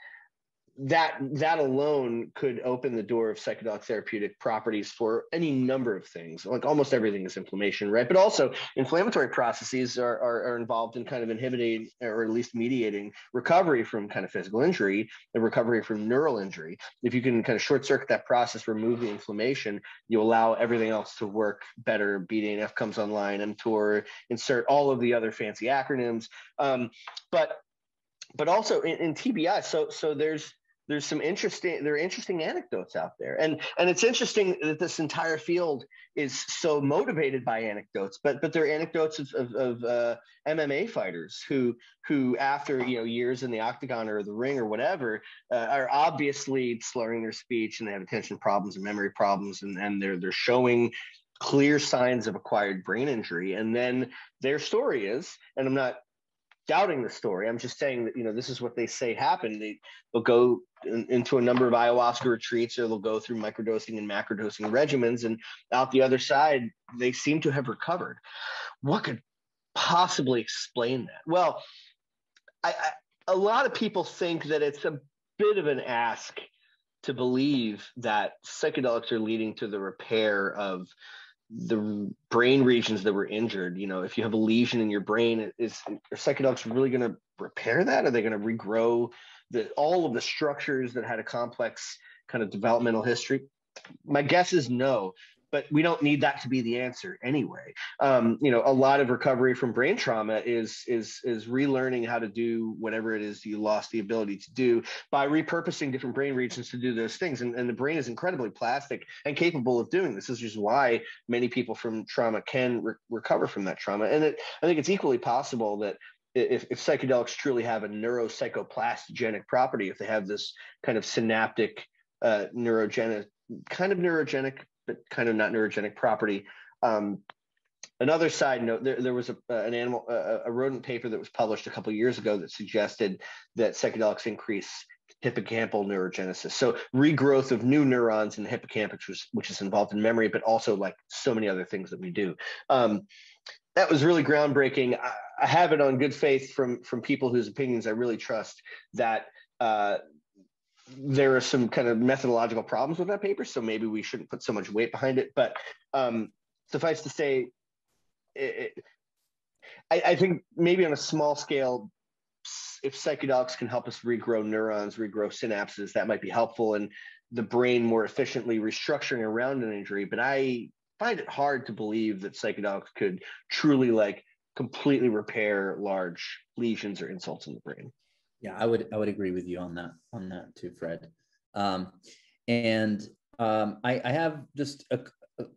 that that alone could open the door of psychedelic therapeutic properties for any number of things like almost everything is inflammation right? But also inflammatory processes are, are, are, involved in kind of inhibiting or at least mediating recovery from kind of physical injury and recovery from neural injury. If you can kind of short circuit that process remove the inflammation you allow everything else to work better. Bdnf comes online mtor insert all of the other fancy acronyms. Um, but but also in, in tbi so so there's there's some interesting there are interesting anecdotes out there. And and it's interesting that this entire field is so motivated by anecdotes but but there are anecdotes of, of, of uh, mma fighters who who after you know years in the octagon or the ring or whatever uh, are obviously slurring their speech and they have attention problems and memory problems and, and they're they're showing clear signs of acquired brain injury. And then their story is and i'm not doubting the story. I'm just saying that you know this is what they say happened. They they'll go in, into a number of ayahuasca retreats, or they'll go through microdosing and macrodosing regimens, and out the other side, they seem to have recovered. What could possibly explain that? Well, I, I, a lot of people think that it's a bit of an ask to believe that psychedelics are leading to the repair of the brain regions that were injured. You know, if you have a lesion in your brain, is are psychedelics really going to repair that? Are they going to regrow the all of the structures that had a complex kind of developmental history? My guess is no but we don't need that to be the answer anyway. Um, you know, a lot of recovery from brain trauma is is is relearning how to do whatever it is you lost the ability to do by repurposing different brain regions to do those things. And, and the brain is incredibly plastic and capable of doing this. This is why many people from trauma can re- recover from that trauma. And it, I think it's equally possible that if, if psychedelics truly have a neuropsychoplastogenic property, if they have this kind of synaptic uh, neurogenic kind of neurogenic but kind of not neurogenic property. Um, another side note: there, there was a, uh, an animal, uh, a rodent paper that was published a couple years ago that suggested that psychedelics increase hippocampal neurogenesis. So regrowth of new neurons in the hippocampus, which, which is involved in memory, but also like so many other things that we do. Um, that was really groundbreaking. I, I, have it on good faith from from people whose opinions I really trust that uh, there are some kind of methodological problems with that paper, so maybe we shouldn't put so much weight behind it. But um, suffice to say, it, it, I, I, think maybe on a small scale, if psychedelics can help us regrow neurons, regrow synapses, that might be helpful in the brain more efficiently restructuring around an injury. But I find it hard to believe that psychedelics could truly like completely repair large lesions or insults in the brain. Yeah, I would I would agree with you on that on that too, Fred. Um, and um, I, I have just a,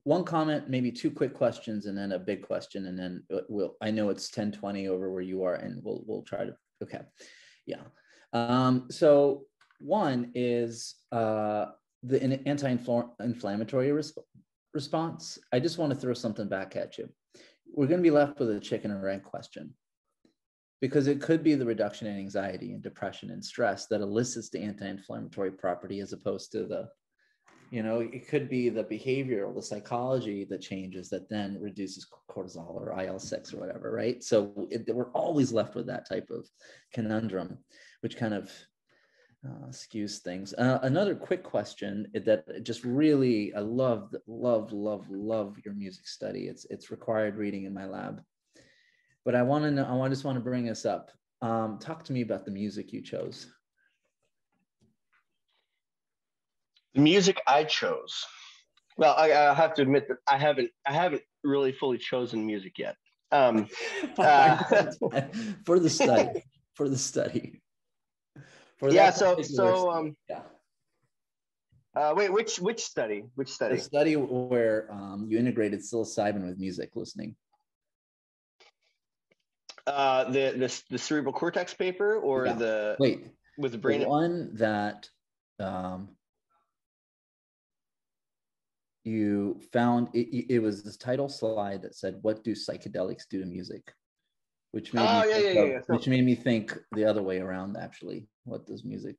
one comment, maybe two quick questions, and then a big question, and then we'll. I know it's ten twenty over where you are, and we'll we'll try to. Okay, yeah. Um, so one is uh, the anti-inflammatory resp- response. I just want to throw something back at you. We're going to be left with a chicken and egg question. Because it could be the reduction in anxiety and depression and stress that elicits the anti-inflammatory property as opposed to the you know it could be the behavioral the psychology that changes that then reduces cortisol or il-6 or whatever right? So it, we're always left with that type of conundrum which kind of uh, skews things. Uh, another quick question that just really i love love love love your music study. It's it's required reading in my lab but i want to know i just want to bring this up um, talk to me about the music you chose The music I chose. Well, I, I, have to admit that I haven't I haven't really fully chosen music yet. Um, uh, for the study, for the study. For yeah. So so um, yeah. Uh, wait, which which study? Which study? The study where um, you integrated psilocybin with music listening. Uh, the the the cerebral cortex paper or yeah. the wait with the brain. The one that um, you found it, it was this title slide that said, "What do psychedelics do to music?" Which made oh, me yeah, yeah, of, yeah. which made me think the other way around. Actually, what does music?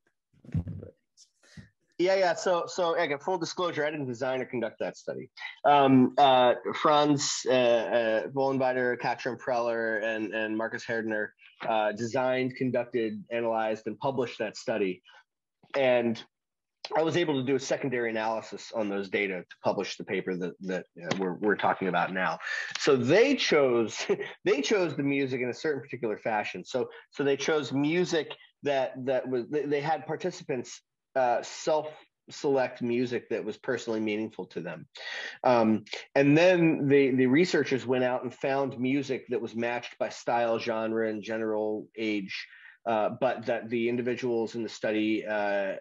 Yeah, yeah. So, so again, full disclosure, I didn't design or conduct that study. Um, uh, Franz uh, uh, Katrin Preller, and and Markus Herdener uh, designed, conducted, analyzed, and published that study. And I was able to do a secondary analysis on those data to publish the paper that that uh, we're we're talking about now. So they chose they chose the music in a certain particular fashion. So so they chose music that that was they had participants uh, self select music that was personally meaningful to them. Um, and then the, the researchers went out and found music that was matched by style, genre, and general age, uh, but that the individuals in the study uh,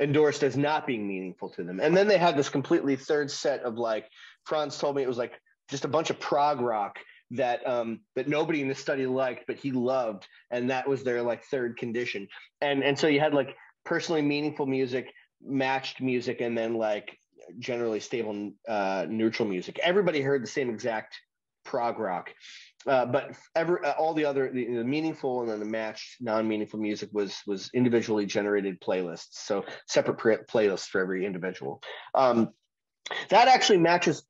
endorsed as not being meaningful to them. And then they had this completely third set of like Franz told me it was like just a bunch of prog rock that um that nobody in the study liked but he loved and that was their like third condition and and so you had like personally meaningful music matched music and then like generally stable uh neutral music. Everybody heard the same exact prog rock uh, but every, uh, all the other the, the, meaningful and then the matched non-meaningful music was was individually generated playlists. So separate playlists for every individual. Um, that actually matches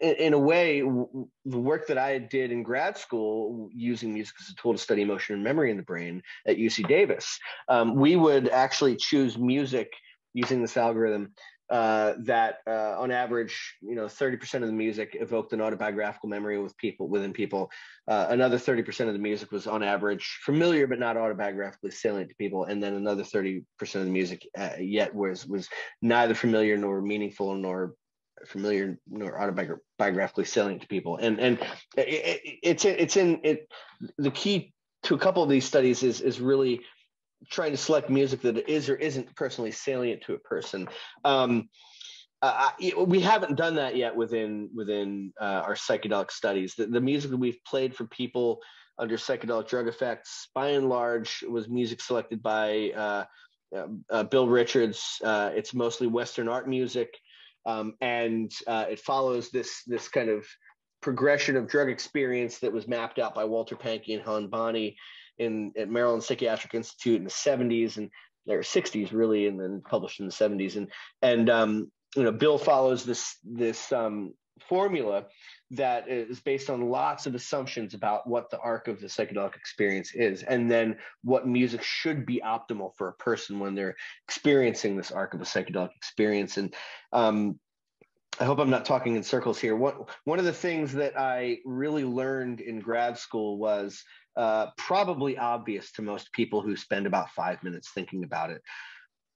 in, a way the work that i did in grad school using music as a tool to study emotion and memory in the brain at uc davis um, we would actually choose music using this algorithm uh, that uh, on average, you know, 30% of the music evoked an autobiographical memory with people within people. Uh, another 30% of the music was on average familiar but not autobiographically salient to people, and then another 30% of the music uh, yet was was neither familiar nor meaningful nor familiar nor autobiographically salient to people. And and it, it, it's it's in it. The key to a couple of these studies is is really trying to select music that is or isn't personally salient to a person. Um, uh, we haven't done that yet within within uh, our psychedelic studies. The, the, music that we've played for people under psychedelic drug effects, by and large, was music selected by uh, uh Bill Richards. Uh, it's mostly Western art music, um, and uh, it follows this this kind of progression of drug experience that was mapped out by Walter Pahnke and Helen Bonny in at Maryland Psychiatric Institute in the 70s and or 60s really, and then published in the 70s. And and um, you know, Bill follows this this um, formula that is based on lots of assumptions about what the arc of the psychedelic experience is, and then what music should be optimal for a person when they're experiencing this arc of a psychedelic experience. And um, I hope I'm not talking in circles here. One one of the things that I really learned in grad school was uh, probably obvious to most people who spend about five minutes thinking about it.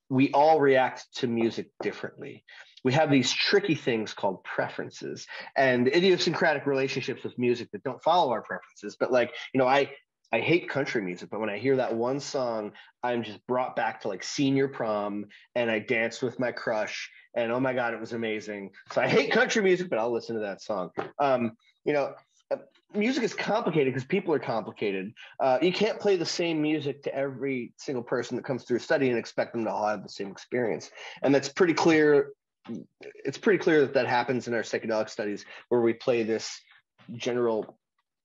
We all react to music differently. We have these tricky things called preferences and idiosyncratic relationships with music that don't follow our preferences. But like, you know, I I hate country music, but when I hear that one song, I'm just brought back to like senior prom and I danced with my crush and oh my god, it was amazing. So I hate country music, but I'll listen to that song. Um, you know, uh, music is complicated because people are complicated. Uh, you can't play the same music to every single person that comes through a study and expect them to all have the same experience. And that's pretty clear. It's pretty clear that that happens in our psychedelic studies where we play this general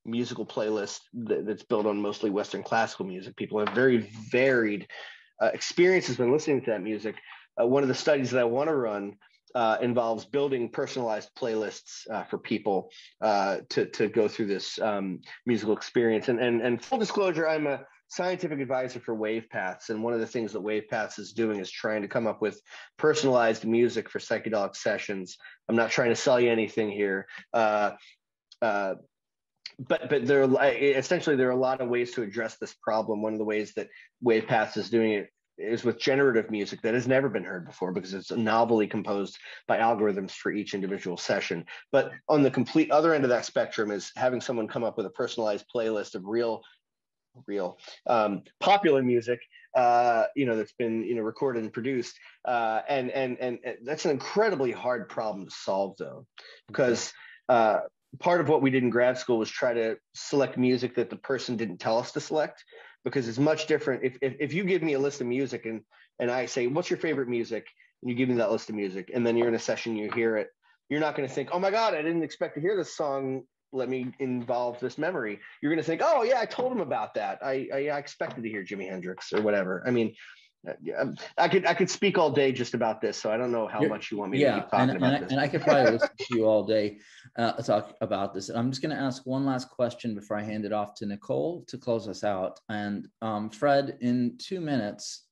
musical playlist that, that's built on mostly Western classical music. People have very varied uh, experiences when listening to that music. Uh, one of the studies that I want to run uh, involves building personalized playlists uh, for people uh, to to go through this um, musical experience. And, and and full disclosure, I'm a scientific advisor for WavePaths, and one of the things that WavePaths is doing is trying to come up with personalized music for psychedelic sessions. I'm not trying to sell you anything here. Uh, uh, but but there essentially there are a lot of ways to address this problem. One of the ways that WavePaths is doing it is with generative music that has never been heard before because it's novelly composed by algorithms for each individual session. But on the complete other end of that spectrum is having someone come up with a personalized playlist of real, real um, popular music, uh, you know, that's been you know recorded and produced, uh, and, and and that's an incredibly hard problem to solve though, because. Uh, part of what we did in grad school was try to select music that the person didn't tell us to select because it's much different. If, if, if you give me a list of music and, and I say, what's your favorite music? And you give me that list of music and then you're in a session, you hear it, you're not going to think, oh my God, I didn't expect to hear this song. Let me involve this memory. You're going to think, oh yeah, I told him about that. I, I, I expected to hear Jimi Hendrix or whatever. I mean, I could I could speak all day just about this, so I don't know how You're, much you want me yeah, to keep talking and, about and this. I, and I could probably listen to you all day uh, talk about this. And I'm just going to ask one last question before I hand it off to Nicole to close us out. And um, Fred, in two minutes,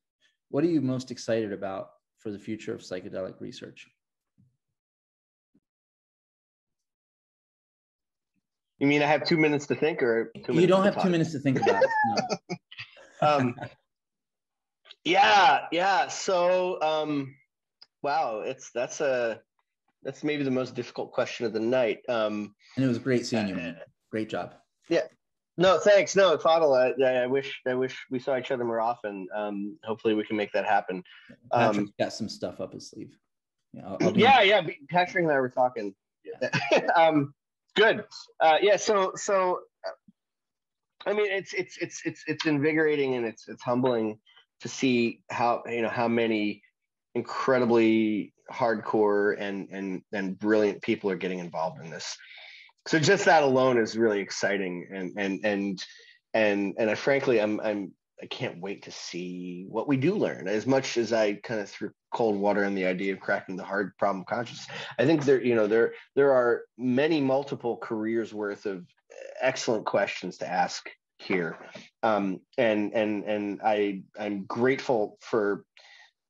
what are you most excited about for the future of psychedelic research? You mean I have two minutes to think, or you don't have talk? two minutes to think about it? No. um, yeah, yeah. So, um, wow, it's that's a that's maybe the most difficult question of the night. Um, and it was great seeing you, man. Great job. Yeah. No, thanks. No, Fadel, I, I, wish I wish we saw each other more often. Um, hopefully, we can make that happen. Um, got some stuff up his sleeve. Yeah, I'll, I'll yeah, yeah. Patrick and I were talking. Yeah. um, good. Uh, yeah. So, so, I mean, it's it's it's it's it's invigorating and it's it's humbling to see how you know how many incredibly hardcore and and and brilliant people are getting involved in this so just that alone is really exciting and and and and and I frankly I'm I'm I can't wait to see what we do learn. As much as I kind of threw cold water on the idea of cracking the hard problem conscious, I think there you know there there are many multiple careers worth of excellent questions to ask here um, and and and i i'm grateful for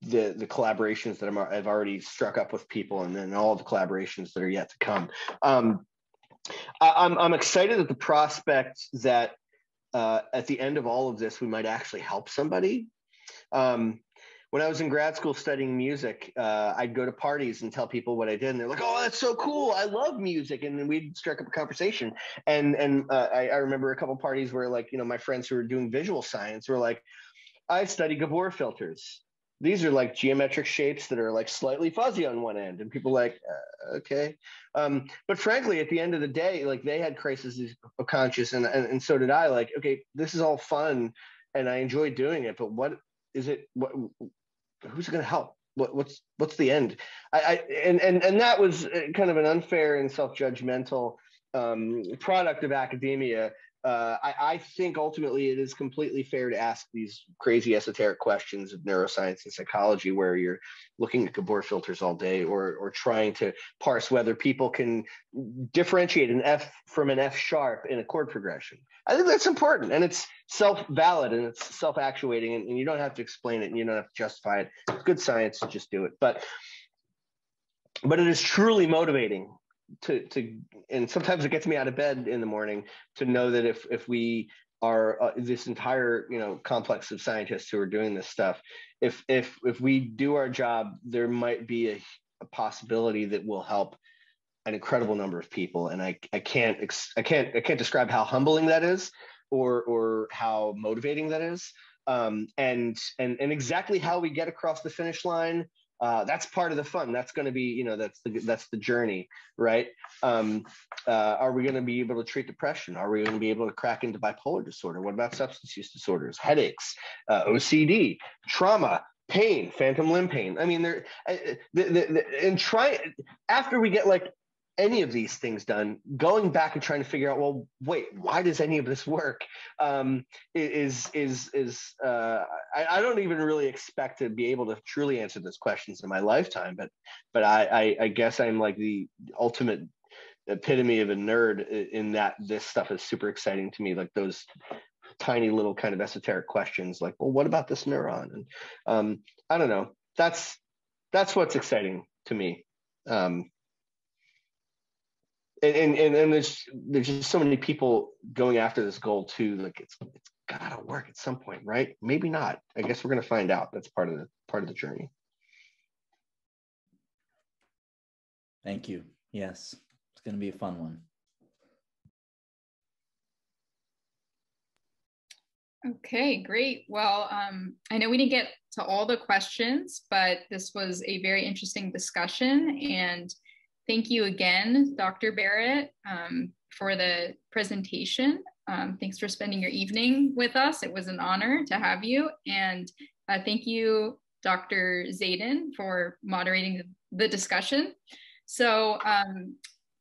the the collaborations that I'm, i've already struck up with people and then all the collaborations that are yet to come um, I, I'm, I'm excited at the prospect that uh, at the end of all of this we might actually help somebody um, when I was in grad school studying music, uh, I'd go to parties and tell people what I did, and they're like, "Oh, that's so cool! I love music." And then we'd strike up a conversation. And and uh, I, I, remember a couple parties where, like, you know, my friends who were doing visual science were like, "I study Gabor filters. These are like geometric shapes that are like slightly fuzzy on one end." And people like, uh, "Okay," um, but frankly, at the end of the day, like they had crises of conscience, and, and and so did I. Like, okay, this is all fun, and I enjoy doing it, but what is it what who's going to help what, what's what's the end I, I, and and and that was uh, kind of an unfair and self-judgmental um, product of academia uh, I, I, think ultimately it is completely fair to ask these crazy esoteric questions of neuroscience and psychology where you're looking at Gabor filters all day or, or trying to parse whether people can differentiate an F from an F sharp in a chord progression. I think that's important and it's self-valid and it's self-actuating and, and you don't have to explain it and you don't have to justify it. It's good science just do it. But but it is truly motivating to to and sometimes it gets me out of bed in the morning to know that if if we are uh, this entire you know complex of scientists who are doing this stuff if if if we do our job there might be a, a possibility that will help an incredible number of people. And i i can't i can't i can't describe how humbling that is or or how motivating that is. Um, and and and exactly how we get across the finish line uh, that's part of the fun. That's going to be, you know, that's the that's the journey, right? Um, uh, are we going to be able to treat depression? Are we going to be able to crack into bipolar disorder? What about substance use disorders, headaches, uh, OCD, trauma, pain, phantom limb pain? I mean, there, the, the, the, and try after we get like any of these things done, going back and trying to figure out, well, wait, why does any of this work? Um, is is is uh, I, I, don't even really expect to be able to truly answer those questions in my lifetime, but but I, I, I guess I'm like the ultimate epitome of a nerd in that this stuff is super exciting to me, like those tiny little kind of esoteric questions, like, well, what about this neuron? And um, I don't know. That's that's what's exciting to me. Um, and, and and there's there's just so many people going after this goal too. Like it's it's gotta work at some point, right? Maybe not. I guess we're gonna find out. That's part of the part of the journey. Thank you. Yes, it's gonna be a fun one. Okay, great. Well, um, I know we didn't get to all the questions, but this was a very interesting discussion. And thank you again, Dr. Barrett, um, for the presentation. Um, thanks for spending your evening with us. It was an honor to have you. And uh, thank you, Dr. Zeidan, for moderating the discussion. So um,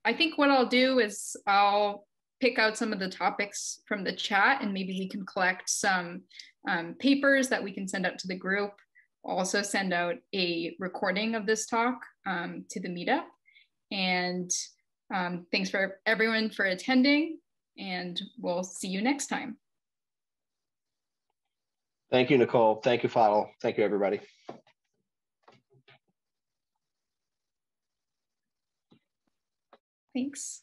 I think what I'll do is I'll pick out some of the topics from the chat and maybe we can collect some um, papers that we can send out to the group. Also send out a recording of this talk um, to the meetup. And um, thanks for everyone for attending and we'll see you next time. Thank you, Nicole. Thank you, Fadel. Thank you, everybody. Thanks.